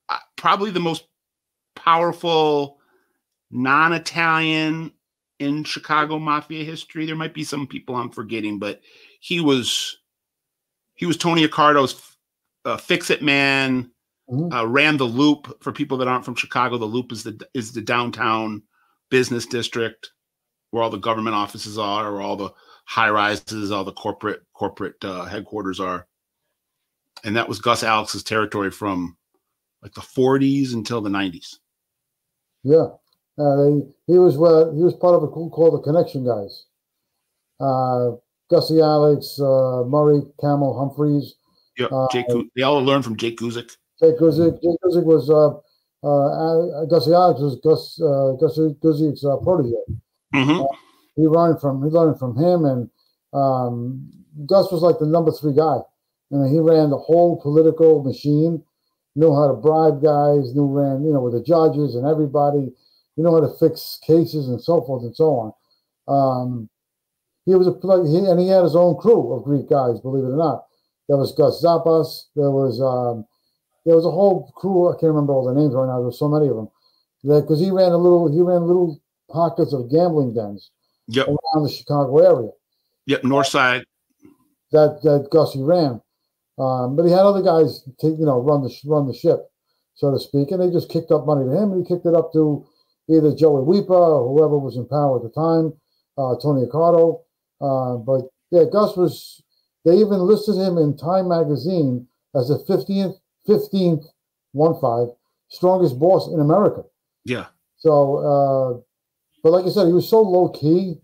uh, probably the most powerful non-Italian in Chicago mafia history. There might be some people I'm forgetting, but he was he was Tony Accardo's uh, fix-it man. Mm-hmm. Uh, ran the Loop for people that aren't from Chicago. The Loop is the is the downtown business district where all the government offices are, or all the high rises, all the corporate corporate uh, headquarters are. And that was Gus Alex's territory from like the 40s until the 90s. Yeah, uh, he, he was uh, he was part of a group called the Connection Guys. Uh, Gussie Alex, uh, Murray, Camel, Humphreys. Yeah, uh, Jake, they all learned from Jake Guzik. Jake Guzik, Jake Guzik was uh, uh, Gussie Alex was Gus uh, Gussie Guzik's uh, protege. Mm-hmm. Uh, he learned from he learned from him, and um, Gus was like the number three guy. and he ran the whole political machine knew how to bribe guys, knew ran, you know, with the judges and everybody, you know how to fix cases and so forth and so on. Um, he was a he, and he had his own crew of Greek guys, believe it or not. There was Gus Zapas, There was um, there was a whole crew. I can't remember all the names right now. There's so many of them. Because he ran a little he ran little pockets of gambling dens yep. around the Chicago area. Yep, North Side. That that Gussie ran. Um, but he had other guys, to, you know, run the run the ship, so to speak, and they just kicked up money to him, and he kicked it up to either Joey Aiuppa or whoever was in power at the time, uh, Tony Accardo. Uh, but yeah, Gus was. They even listed him in Time magazine as the 15th, 15th, one five strongest boss in America. Yeah. So, uh, but like I said, he was so low key,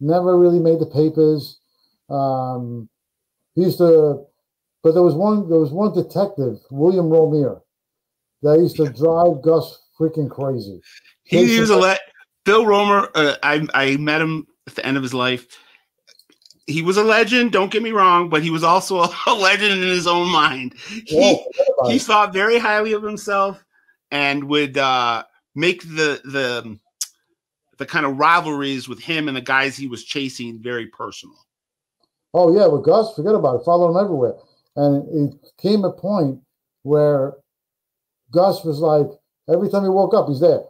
never really made the papers. Um, he used to but there was one there was one detective, William Roemer, that used to drive Gus freaking crazy. He, he was a let Bill Roemer. Uh, I I met him at the end of his life. He was a legend. Don't get me wrong, but he was also a legend in his own mind. He he thought very highly of himself and would uh, make the the the kind of rivalries with him and the guys he was chasing very personal. Oh yeah, with Gus, forget about it. Follow him everywhere. And it came a point where Gus was like, every time he woke up, he's there.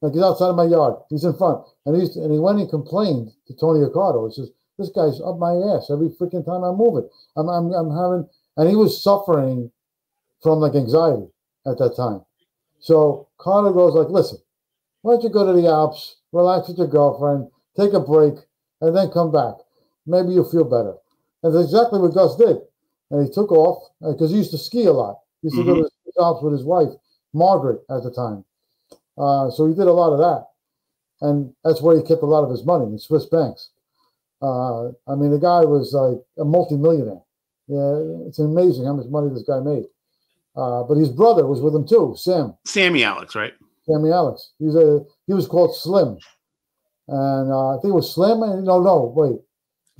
Like he's outside of my yard. He's in front. And he's and he went and complained to Tony Accardo. He says, This guy's up my ass every freaking time I move it. I'm I'm I'm having and he was suffering from like anxiety at that time. So Carter goes like, listen, why don't you go to the Alps, relax with your girlfriend, take a break, and then come back. Maybe you'll feel better. And that's exactly what Gus did and he took off because uh, he used to ski a lot. He used mm-hmm. to go to the Alps with his wife, Margaret, at the time. Uh, so he did a lot of that, and that's where he kept a lot of his money in Swiss banks. Uh, I mean, the guy was like a multimillionaire. Yeah, it's amazing how much money this guy made. Uh, but his brother was with him too, Sam. Sammy Alex, right? Sammy Alex. He's a he was called Slim, and uh, I think it was Slim. And no, no, wait.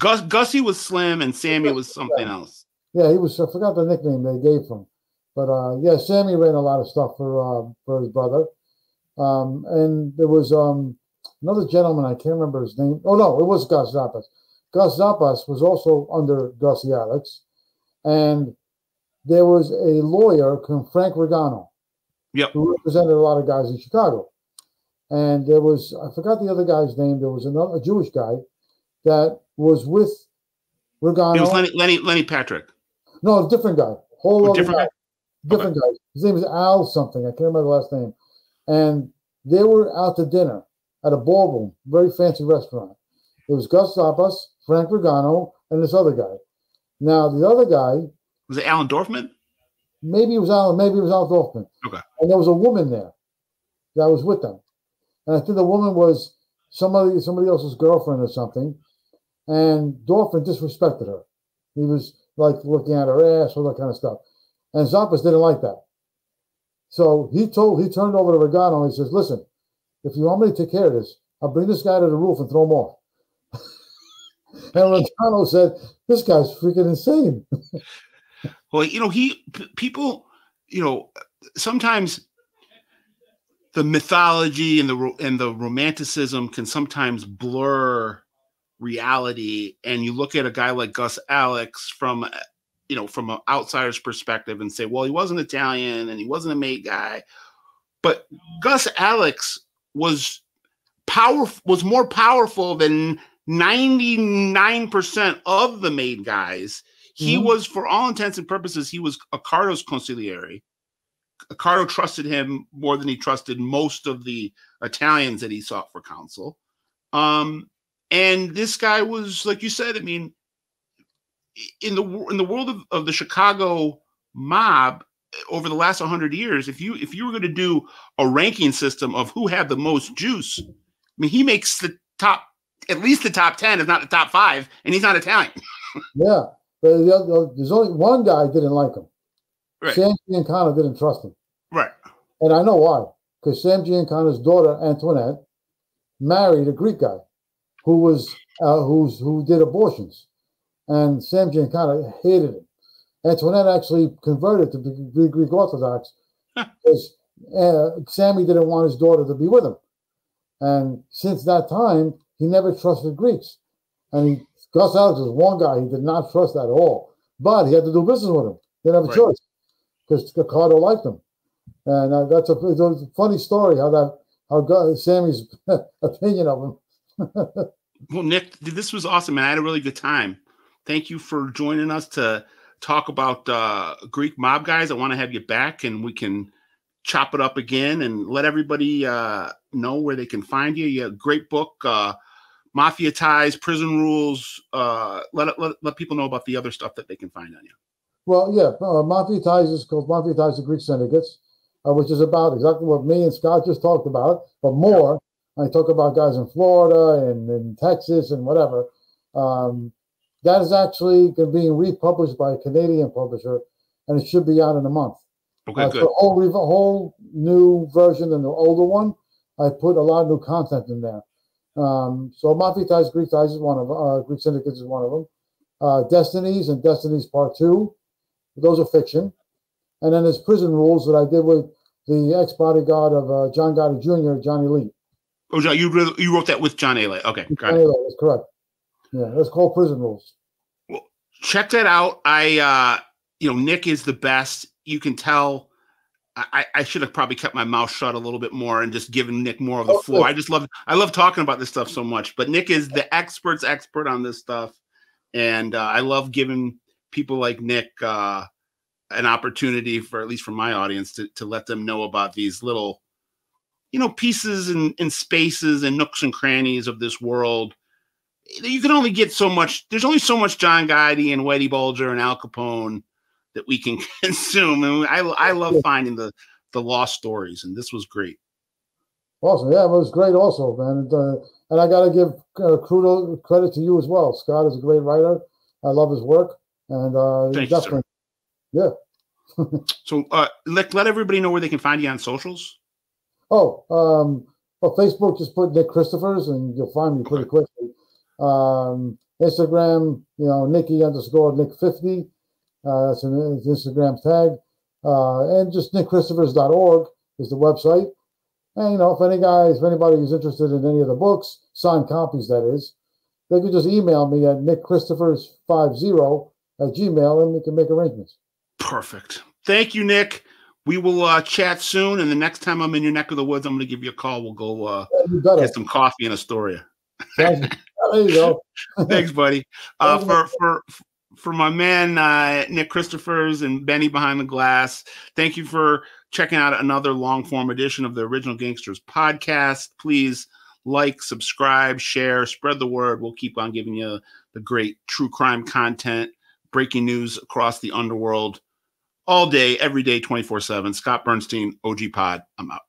Gus Gussie was Slim, and Sammy was something else. Yeah, he was. I forgot the nickname they gave him, but uh, yeah, Sammy ran a lot of stuff for uh, for his brother. Um, and there was um, another gentleman I can't remember his name. Oh no, it was Gus Zapas. Gus Zapas was also under Gussie Alex, and there was a lawyer, called Frank Regano, yep. who represented a lot of guys in Chicago. and there was I forgot the other guy's name. There was another a Jewish guy that was with Regano. It was Lenny Lenny, Lenny Patrick. No, a different guy. Whole oh, different guy. guy. Different okay. guy. His name is Al something. I can't remember the last name. And they were out to dinner at a ballroom, very fancy restaurant. It was Gus Zapas, Frank Ragano, and this other guy. Now the other guy was it Allen Dorfman? Maybe it was Allen. Maybe it was Al Dorfman. Okay. And there was a woman there that was with them, and I think the woman was somebody somebody else's girlfriend or something. And Dorfman disrespected her. He was like looking at her ass, all that kind of stuff. And Zapas didn't like that. So he told he turned over to Ragano and he says, Listen, if you want me to take care of this, I'll bring this guy to the roof and throw him off. and Ragano said, This guy's freaking insane. well, you know, he people, you know, sometimes the mythology and the and the romanticism can sometimes blur reality and you look at a guy like Gus Alex from you know from an outsider's perspective and say well he wasn't Italian and he wasn't a made guy but Gus Alex was powerful was more powerful than 99% of the made guys. He mm-hmm. was for all intents and purposes he was Accardo's consigliere Accardo trusted him more than he trusted most of the Italians that he sought for counsel. Um and this guy was, like you said, I mean, in the in the world of, of the Chicago mob over the last 100 years, if you if you were going to do a ranking system of who had the most juice, I mean, he makes the top at least the top 10, if not the top five, and he's not Italian. yeah, but the, there's only one guy didn't like him. Right. Sam Giancana didn't trust him. Right. And I know why. Because Sam Giancana's daughter, Antoinette, married a Greek guy who was uh, who's who did abortions, and Sam Giancana hated it. Antoinette actually converted to be Greek Orthodox because uh, Sammy didn't want his daughter to be with him, and since that time he never trusted Greeks. And he, Gus Alex was one guy he did not trust at all, but he had to do business with him. He didn't have a right. choice because Accardo liked him, and uh, that's a, a, funny story how that how God, Sammy's opinion of him well, Nick, this was awesome, man. I had a really good time. Thank you for joining us to talk about uh, Greek mob guys. I want to have you back, and we can chop it up again and let everybody uh, know where they can find you. You have a great book, uh, Mafia Ties, Prison Rules. Uh, let, let let people know about the other stuff that they can find on you. Well, yeah, uh, Mafia Ties is called Mafia Ties of Greek Syndicates, uh, which is about exactly what me and Scott just talked about, but more. I talk about guys in Florida and in Texas and whatever. Um, that is actually being republished by a Canadian publisher, and it should be out in a month. Okay, uh, good. So a whole, a whole new version than the older one. I put a lot of new content in there. Um, so Mafia Ties, Greek Ties is one of uh, Greek Syndicates is one of them. Uh, Destinies and Destinies Part Two, those are fiction. And then there's Prison Rules that I did with the ex bodyguard of uh, John Gotti Jr., John Alite. Oh, you you wrote that with John Alite. Okay, got it. That's correct. Yeah, that's called Prison Rules. Well, check that out. I, uh, you know, Nick is the best. You can tell. I, I should have probably kept my mouth shut a little bit more and just given Nick more of the oh, floor. I just love I love talking about this stuff so much. But Nick is the expert's expert on this stuff, and uh, I love giving people like Nick uh, an opportunity for at least for my audience to to let them know about these little you know pieces and, and spaces and nooks and crannies of this world you can only get so much there's only so much john gotti and Whitey bulger and al capone that we can consume. And i, I love finding the the lost stories and this was great. Awesome. Yeah it was great also man. And, uh, and i got to give uh, credit to you as well. Scott is a great writer. I love his work. And uh Thank definitely. You, yeah. So uh let, let everybody know where they can find you on socials. Oh, um, well, Facebook, just put Nick Christophers and you'll find me pretty quickly. Um, Instagram, you know, Nicky underscore Nick 50. Uh, that's an Instagram tag. Uh, and just nickchristophers.org is the website. And, you know, if any guys, if anybody is interested in any of the books, signed copies, that is, they could just email me at nickchristophers50 at gmail and we can make arrangements. Perfect. Thank you, Nick. we will uh, chat soon. And the next time I'm in your neck of the woods, I'm going to give you a call. We'll go uh, get some coffee in Astoria. there you go. Thanks, buddy. Uh, for for for my man uh, Nick Christophers and Benny behind the glass. Thank you for checking out another long form edition of the Original Gangsters podcast. Please like, subscribe, share, spread the word. We'll keep on giving you the great true crime content, breaking news across the underworld all day, every day, 24 7. Scott Burnstein, OG Pod. I'm out.